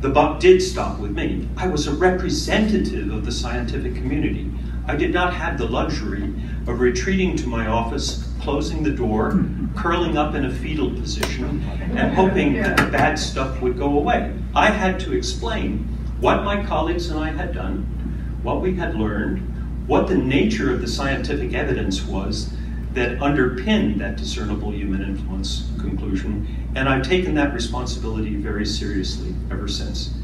S4: the buck did stop with me. I was a representative of the scientific community. I did not have the luxury of retreating to my office, closing the door, curling up in a fetal position, and hoping that the bad stuff would go away. I had to explain what my colleagues and I had done, what we had learned, what the nature of the scientific evidence was, that underpinned that discernible human influence conclusion, and I've taken that responsibility very seriously ever since.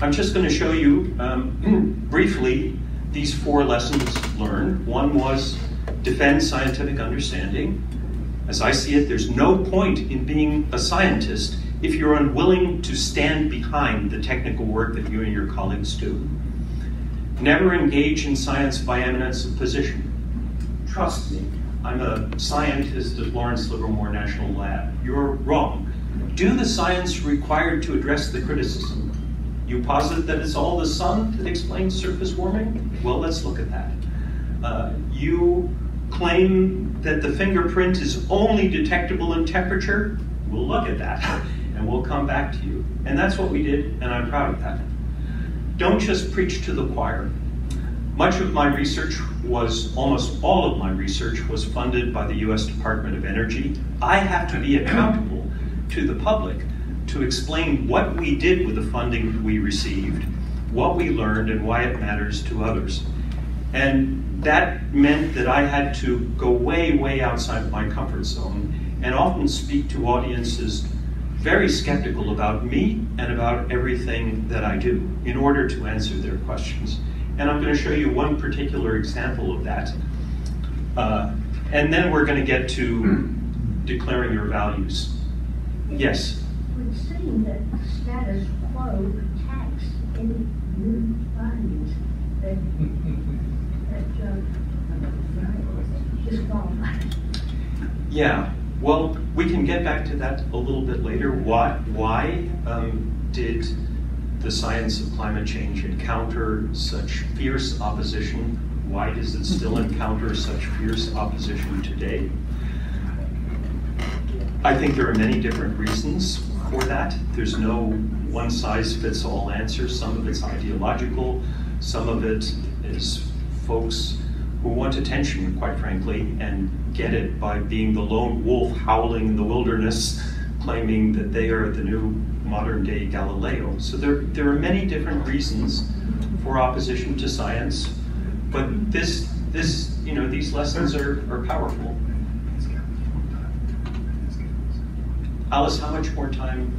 S4: I'm just going to show you um, briefly these four lessons learned. One was defend scientific understanding. As I see it, there's no point in being a scientist if you're unwilling to stand behind the technical work that you and your colleagues do. Never engage in science by eminence of position. Trust me, I'm a scientist at Lawrence Livermore National Lab. You're wrong. Do the science required to address the criticism. You posit that it's all the sun that explains surface warming? Well, let's look at that. Uh, you claim that the fingerprint is only detectable in temperature? We'll look at that and we'll come back to you. And that's what we did, and I'm proud of that. Don't just preach to the choir. Much of my research was, almost all of my research was funded by the US Department of Energy. I have to be accountable to the public to explain what we did with the funding we received, what we learned, and why it matters to others. And that meant that I had to go way, way outside of my comfort zone and often speak to audiences very skeptical about me and about everything that I do in order to answer their questions. And I'm going to show you one particular example of that. Uh, and then we're going to get to declaring your values. Yes?
S7: It would seem that status quo attacks any new findings that, that,
S4: Yeah. Well, we can get back to that a little bit later. Why, why um, did the science of climate change encounter such fierce opposition? Why does it still encounter such fierce opposition today? I think there are many different reasons for that. There's no one size fits all answer. Some of it's ideological, some of it is folks who want attention, quite frankly, and get it by being the lone wolf howling in the wilderness, claiming that they are the new modern day Galileo. So there, there are many different reasons for opposition to science, but this, this, you know, these lessons are, are powerful. Alice, how much more time?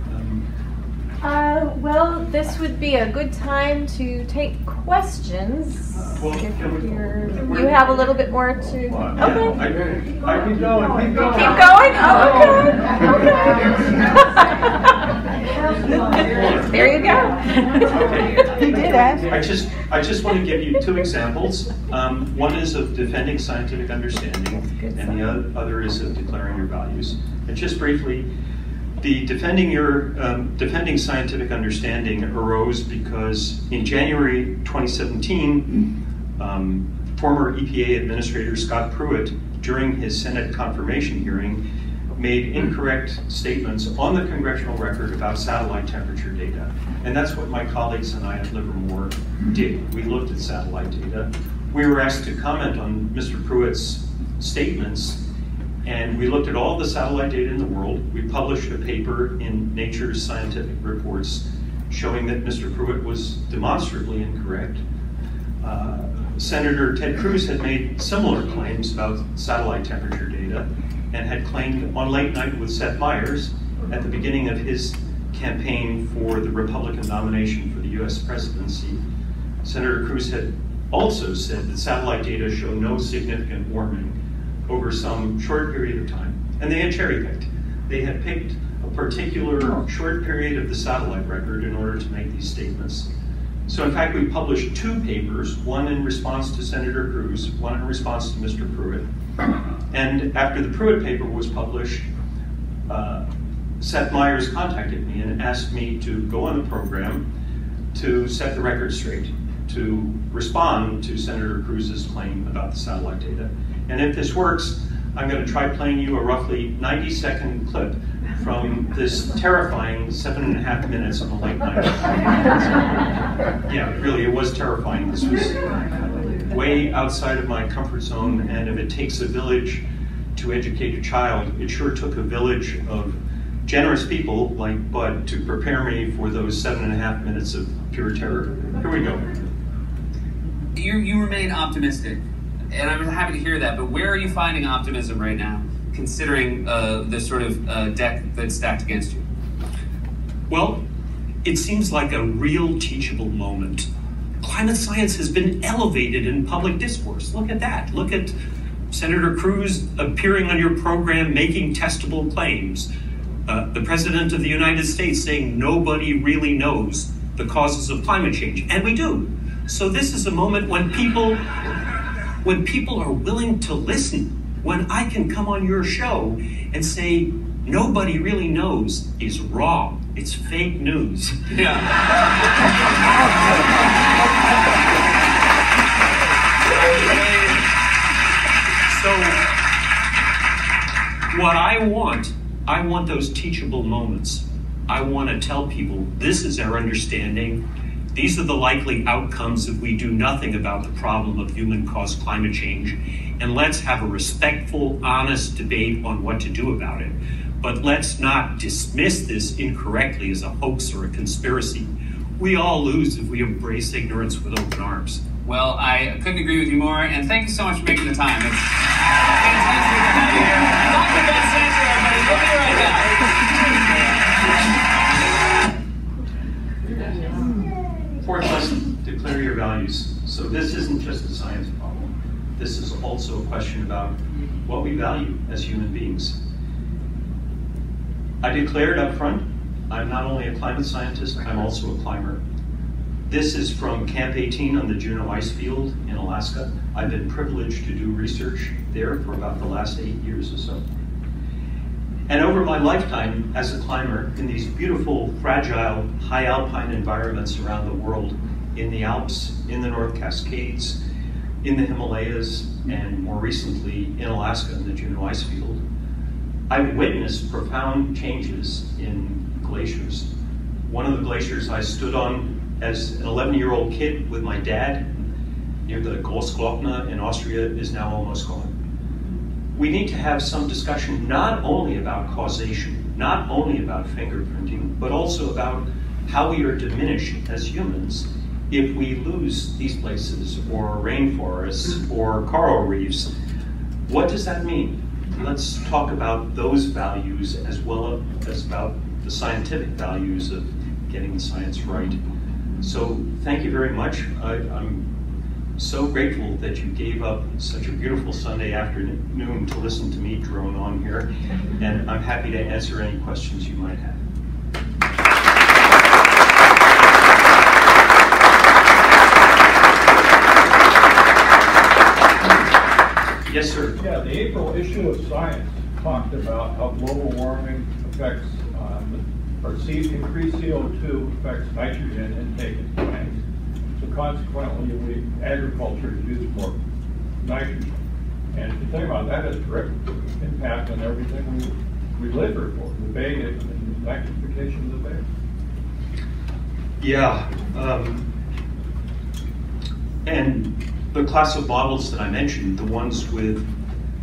S3: Uh, well, this would be a good time to take questions.
S4: Well,
S3: If you're- have a little bit more to, okay.
S4: yeah, I-
S8: Keep going, keep going.
S3: Keep going? Oh, okay, okay. There you go.
S4: You
S3: did ask.
S4: I just, I just want to give you two examples. Um, one is of defending scientific understanding, and the other is of declaring your values. And just briefly, the defending your um, defending scientific understanding arose because in January 2017, um, former EPA Administrator Scott Pruitt, during his Senate confirmation hearing, made incorrect statements on the congressional record about satellite temperature data. And that's what my colleagues and I at Livermore did. We looked at satellite data. We were asked to comment on Mr. Pruitt's statements, and we looked at all the satellite data in the world. We published a paper in Nature's Scientific Reports showing that Mr. Pruitt was demonstrably incorrect. Uh, Senator Ted Cruz had made similar claims about satellite temperature data and had claimed on Late Night with Seth Meyers at the beginning of his campaign for the Republican nomination for the US presidency. Senator Cruz had also said that satellite data show no significant warming over some short period of time. And they had cherry picked. They had picked a particular short period of the satellite record in order to make these statements. So in fact, we published two papers, one in response to Senator Cruz, one in response to Mr. Pruitt. And after the Pruitt paper was published, uh, Seth Meyers contacted me and asked me to go on the program to set the record straight, to respond to Senator Cruz's claim about the satellite data. And if this works, I'm going to try playing you a roughly 90 second clip from this terrifying seven and a half minutes on the late night. yeah, really, it was terrifying. This was way outside of my comfort zone, and if it takes a village to educate a child, it sure took a village of generous people like Bud to prepare me for those seven and a half minutes of pure terror. Here we go.
S9: You, you remain optimistic, and I'm happy to hear that. But where are you finding optimism right now, considering uh, the sort of uh, deck that's stacked against you?
S4: Well, it seems like a real teachable moment. Climate science has been elevated in public discourse. Look at that. Look at Senator Cruz appearing on your program making testable claims. Uh, the President of the United States saying nobody really knows the causes of climate change. And we do. So this is a moment when people when people are willing to listen, when I can come on your show and say nobody really knows is wrong. It's fake news.
S9: Yeah.
S4: So, what I want, I want those teachable moments. I want to tell people this is our understanding. These are the likely outcomes if we do nothing about the problem of human caused climate change. And let's have a respectful, honest debate on what to do about it. But let's not dismiss this incorrectly as a hoax or a conspiracy. We all lose if we embrace ignorance with open arms.
S9: Well, I couldn't agree with you more, and thank you so much for making the time. It's fantastic to have you here. Everybody. We'll be right back.
S4: Values. So this isn't just a science problem. This is also a question about what we value as human beings. I declared up front, I'm not only a climate scientist, I'm also a climber. This is from Camp 18 on the Juneau ice field in Alaska. I've been privileged to do research there for about the last eight years or so. And over my lifetime as a climber in these beautiful, fragile, high alpine environments around the world, in the Alps, in the North Cascades, in the Himalayas, and more recently in Alaska in the Juneau ice field, I've witnessed profound changes in glaciers. One of the glaciers I stood on as an 11 year old kid with my dad near the Großglockner in Austria is now almost gone. We need to have some discussion not only about causation, not only about fingerprinting, but also about how we are diminished as humans if we lose these places or rainforests or coral reefs. What does that mean? let's talk about those values as well as about the scientific values of getting the science right. So thank you very much. I, am so grateful that you gave up such a beautiful Sunday afternoon to listen to me drone on here, and I'm happy to answer any questions you might have. Yes, sir.
S8: Yeah, the April issue of Science talked about how global warming affects, um, or increased CO2 affects nitrogen intake in plants. So consequently, we, agriculture uses more nitrogen. And if you think about that, it's direct impact on everything we, we live for, the bay and the nitrification of the bay.
S4: Yeah. Um, and the class of models that I mentioned, the ones with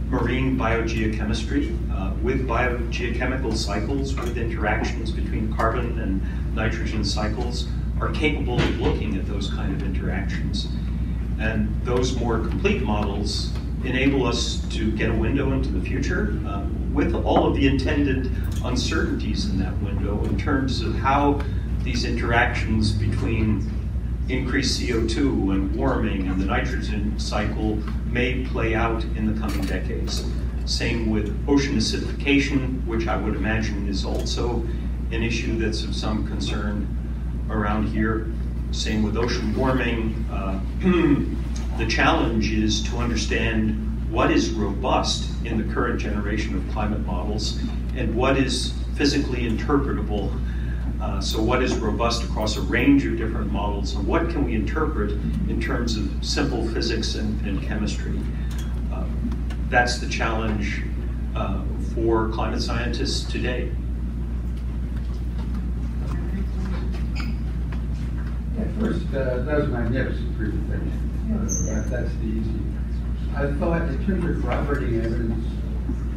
S4: marine biogeochemistry, uh, with biogeochemical cycles, with interactions between carbon and nitrogen cycles, are capable of looking at those kind of interactions. And those more complete models enable us to get a window into the future uh, with all of the intended uncertainties in that window in terms of how these interactions between increased CO2 and warming and the nitrogen cycle may play out in the coming decades. Same with ocean acidification, which I would imagine is also an issue that's of some concern around here. Same with ocean warming. Uh, the challenge is to understand what is robust in the current generation of climate models and what is physically interpretable uh, so what is robust across a range of different models and what can we interpret in terms of simple physics and, and chemistry? Uh, that's the challenge uh, for climate scientists today.
S10: Yeah, first, uh, that was a magnificent presentation. Uh, that, that's the easy. I thought in terms of corroborating evidence,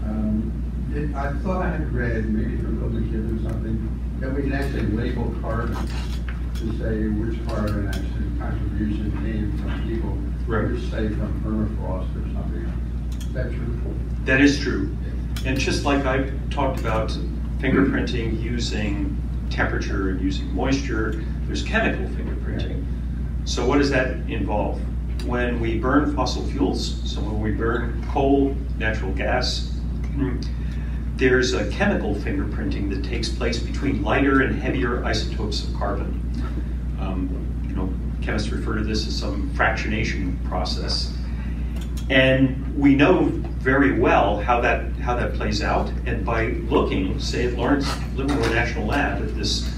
S10: um, it, I thought I had read, maybe from Building or something, that we can actually label carbon to say which carbon actually contribution came from people, right. say from permafrost or something. Is that true?
S4: That is true. And just like I talked about fingerprinting using temperature and using moisture, there's chemical fingerprinting. So what does that involve? When we burn fossil fuels, so when we burn coal, natural gas, there's a chemical fingerprinting that takes place between lighter and heavier isotopes of carbon. Um, you know, chemists refer to this as some fractionation process. And we know very well how that how that plays out. And by looking, say at Lawrence Livermore National Lab at this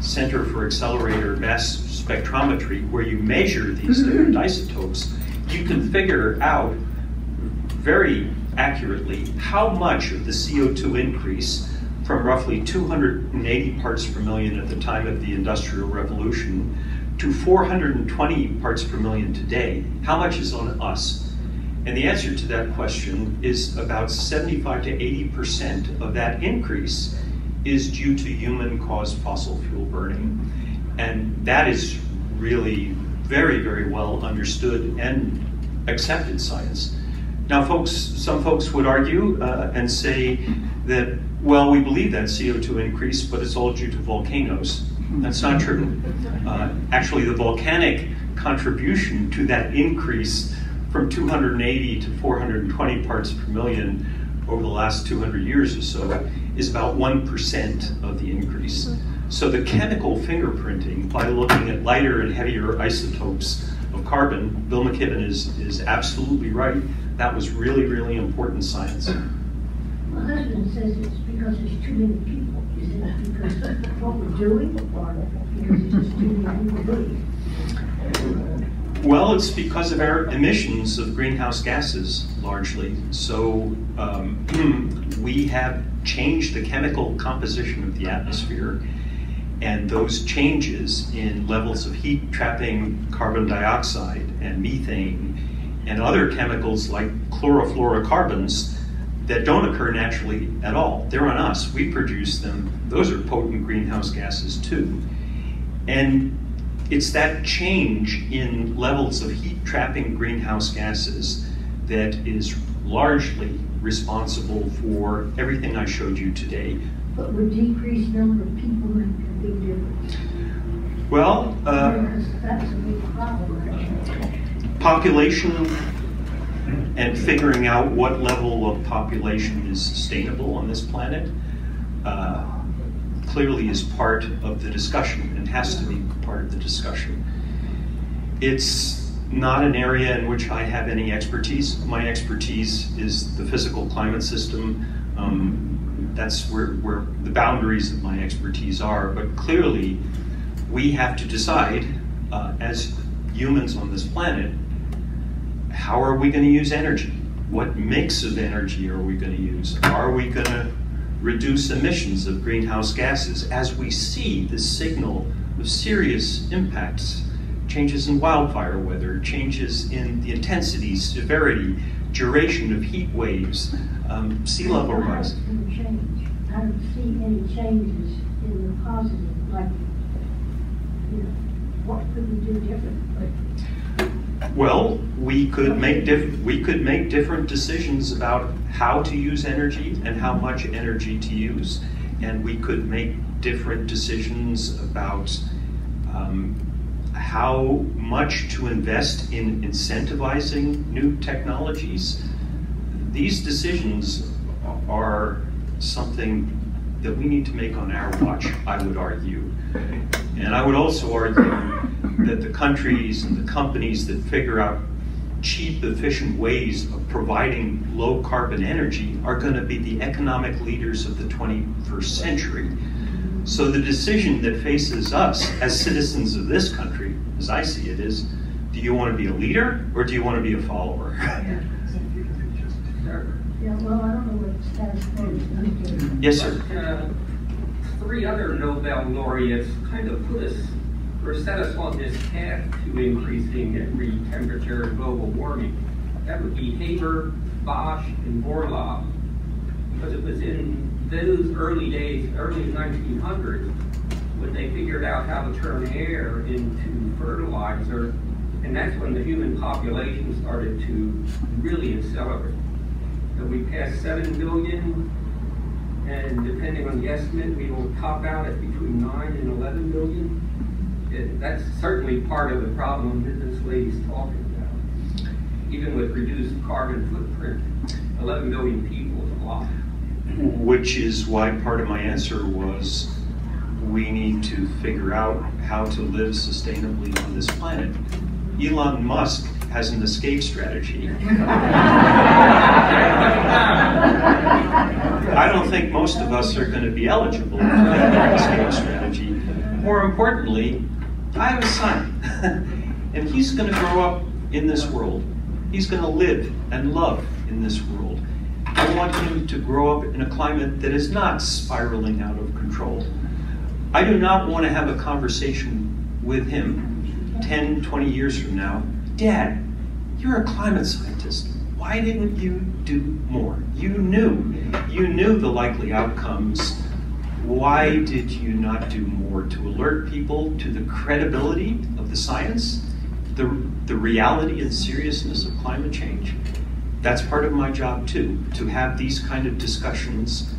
S4: Center for Accelerator Mass Spectrometry, where you measure these mm-hmm. different isotopes, you can figure out very accurately how much of the CO2 increase from roughly 280 parts per million at the time of the Industrial Revolution to 420 parts per million today, how much is on us? And the answer to that question is about 75 to 80% of that increase is due to human caused fossil fuel burning. And that is really very, very well understood and accepted science. Now, folks, some folks would argue uh, and say that, well, we believe that CO2 increase, but it's all due to volcanoes. That's not true. Uh, actually, the volcanic contribution to that increase from 280 to 420 parts per million over the last 200 years or so is about 1% of the increase. So the chemical fingerprinting, by looking at lighter and heavier isotopes carbon, Bill McKibben is, is absolutely right. That was really, really important science.
S7: My husband says it's because there's too many people. Is it because what we're doing or because there's just too many people doing
S4: Well, it's because of our emissions of greenhouse gases, largely. So um, we have changed the chemical composition of the atmosphere, and those changes in levels of heat trapping carbon dioxide and methane and other chemicals like chlorofluorocarbons that don't occur naturally at all. They're on us. We produce them. Those are potent greenhouse gases too. And it's that change in levels of heat trapping greenhouse gases that is largely responsible for everything I showed you today.
S7: But would decreased number of people a
S4: Well, uh, population and figuring out what level of population is sustainable on this planet uh, clearly is part of the discussion and has to be part of the discussion. It's not an area in which I have any expertise. My expertise is the physical climate system. Um, that's where, where the boundaries of my expertise are. But clearly, we have to decide uh, as humans on this planet how are we going to use energy? What mix of energy are we going to use? Are we going to reduce emissions of greenhouse gases as we see the signal of serious impacts? Changes in wildfire weather, changes in the intensity, severity, duration of heat waves, um, sea level rise.
S7: How it's gonna change. I don't see any changes in the positive, like, you know, what could we do differently?
S4: Well, we could make diff- we could make different decisions about how to use energy and how much energy to use, and we could make different decisions about um, how much to invest in incentivizing new technologies. These decisions are something that we need to make on our watch, I would argue. And I would also argue that the countries and the companies that figure out cheap, efficient ways of providing low carbon energy are going to be the economic leaders of the 21st century. So the decision that faces us as citizens of this country, as I see it, is do you want to be a leader or do you want to be a follower?
S7: Yeah, well, I don't know what status quo is.
S4: yes, sir.
S11: Uh, Three other Nobel laureates kind of put us, or set us on this path to increasing every temperature and global warming. That would be Haber, Bosch, and Borlaug. Because it was in those early days, early 1900s, when they figured out how to turn air into fertilizer, and that's when the human population started to really accelerate. So we passed 7 billion, and depending on the estimate, we will top out at between 9 and 11 billion. It- That's certainly part of the problem that this lady's talking about. Even with reduced carbon footprint, 11 billion people is a lot.
S4: Which is why part of my answer was we need to figure out how to live sustainably on this planet. Elon Musk has an escape strategy. I don't think most of us are going to be eligible for that escape strategy. More importantly, I have a son, and he's going to grow up in this world. He's going to live and love in this world. I want him to grow up in a climate that is not spiraling out of control. I do not want to have a conversation with him 10, 20 years from now. Dad, you're a climate scientist. Why didn't you do more? You knew. You knew the likely outcomes. Why did you not do more to alert people to the credibility of the science, the, the reality and seriousness of climate change? That's part of my job too, to have these kind of discussions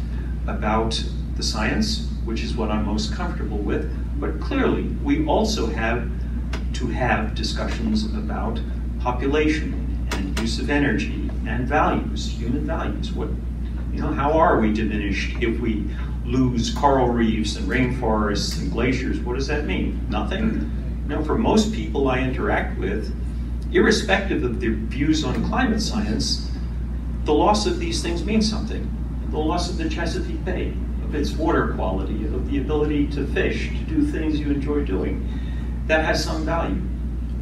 S4: about the science, which is what I'm most comfortable with. But clearly, we also have to have discussions about population and use of energy and values, human values. What, you know, how are we diminished if we lose coral reefs and rainforests and glaciers? What does that mean? Nothing. You know, for most people I interact with, irrespective of their views on climate science, the loss of these things means something. The loss of the Chesapeake Bay, of its water quality, of the ability to fish, to do things you enjoy doing, that has some value.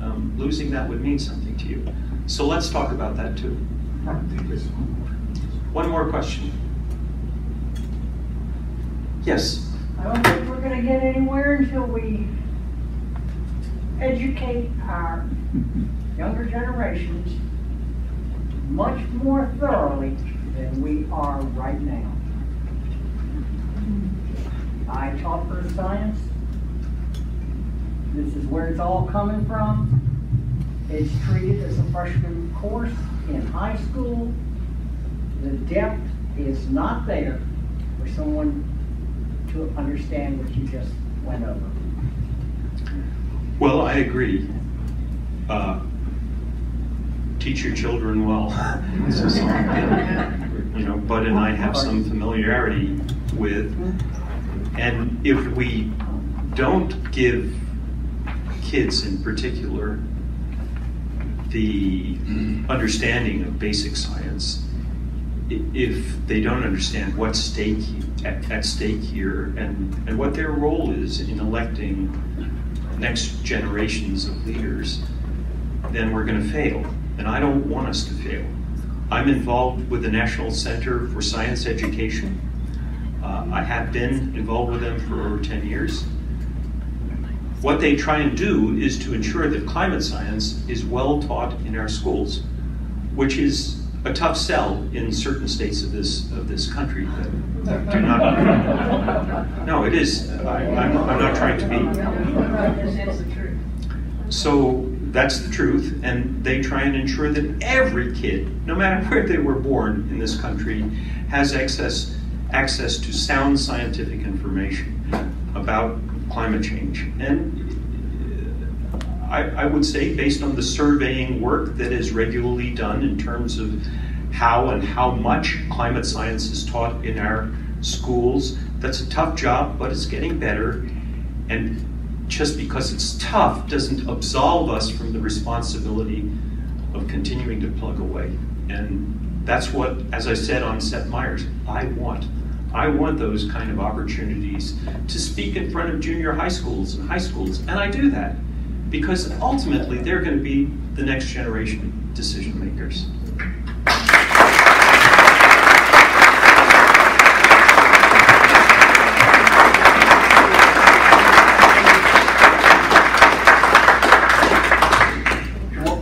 S4: Um, losing that would mean something to you. So let's talk about that too. One more question. Yes.
S12: I don't think we're gonna get anywhere until we educate our younger generations much more thoroughly than we are right now. I taught for science. This is where it's all coming from. It's treated as a freshman course in high school. The depth is not there for someone to understand what you just went over.
S4: Well, I agree. Uh, teach your children well. You know, Bud and I have some familiarity with. And if we don't give kids in particular the understanding of basic science, if they don't understand what's stake, at, at stake here and, and what their role is in electing next generations of leaders, then we're going to fail. And I don't want us to fail. I'm involved with the National Center for Science Education. Uh, I have been involved with them for over 10 years. What they try and do is to ensure that climate science is well taught in our schools, which is a tough sell in certain states of this of this country that do not. No, it is. I, I'm, I'm not trying to be. So that's the truth, and they try and ensure that every kid, no matter where they were born in this country, has access access to sound scientific information about climate change. And I, I would say, based on the surveying work that is regularly done in terms of how and how much climate science is taught in our schools, that's a tough job, but it's getting better. And just because it's tough doesn't absolve us from the responsibility of continuing to plug away. And that's what, as I said on Seth Meyers, I want. I want those kind of opportunities to speak in front of junior high schools and high schools, and I do that because ultimately they're going to be the next generation decision makers.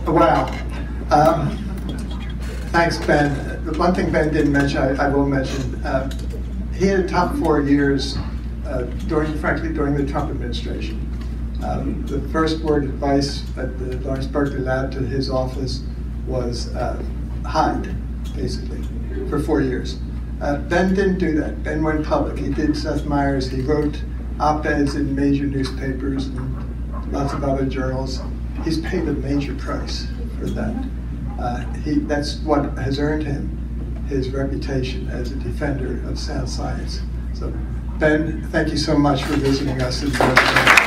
S2: Wow. Um, Thanks, Ben. One thing Ben didn't mention, I I will mention, uh, he had top four years uh, during, frankly, during the Trump administration. Um, The first word advice at the Lawrence Berkeley Lab to his office was uh, hide, basically, for four years. Uh, Ben didn't do that. Ben went public. He did Seth Meyers. He wrote op-eds in major newspapers and lots of other journals. He's paid a major price for that. Uh, he, that's what has earned him his reputation as a defender of sound science. So, Ben, thank you so much for visiting us.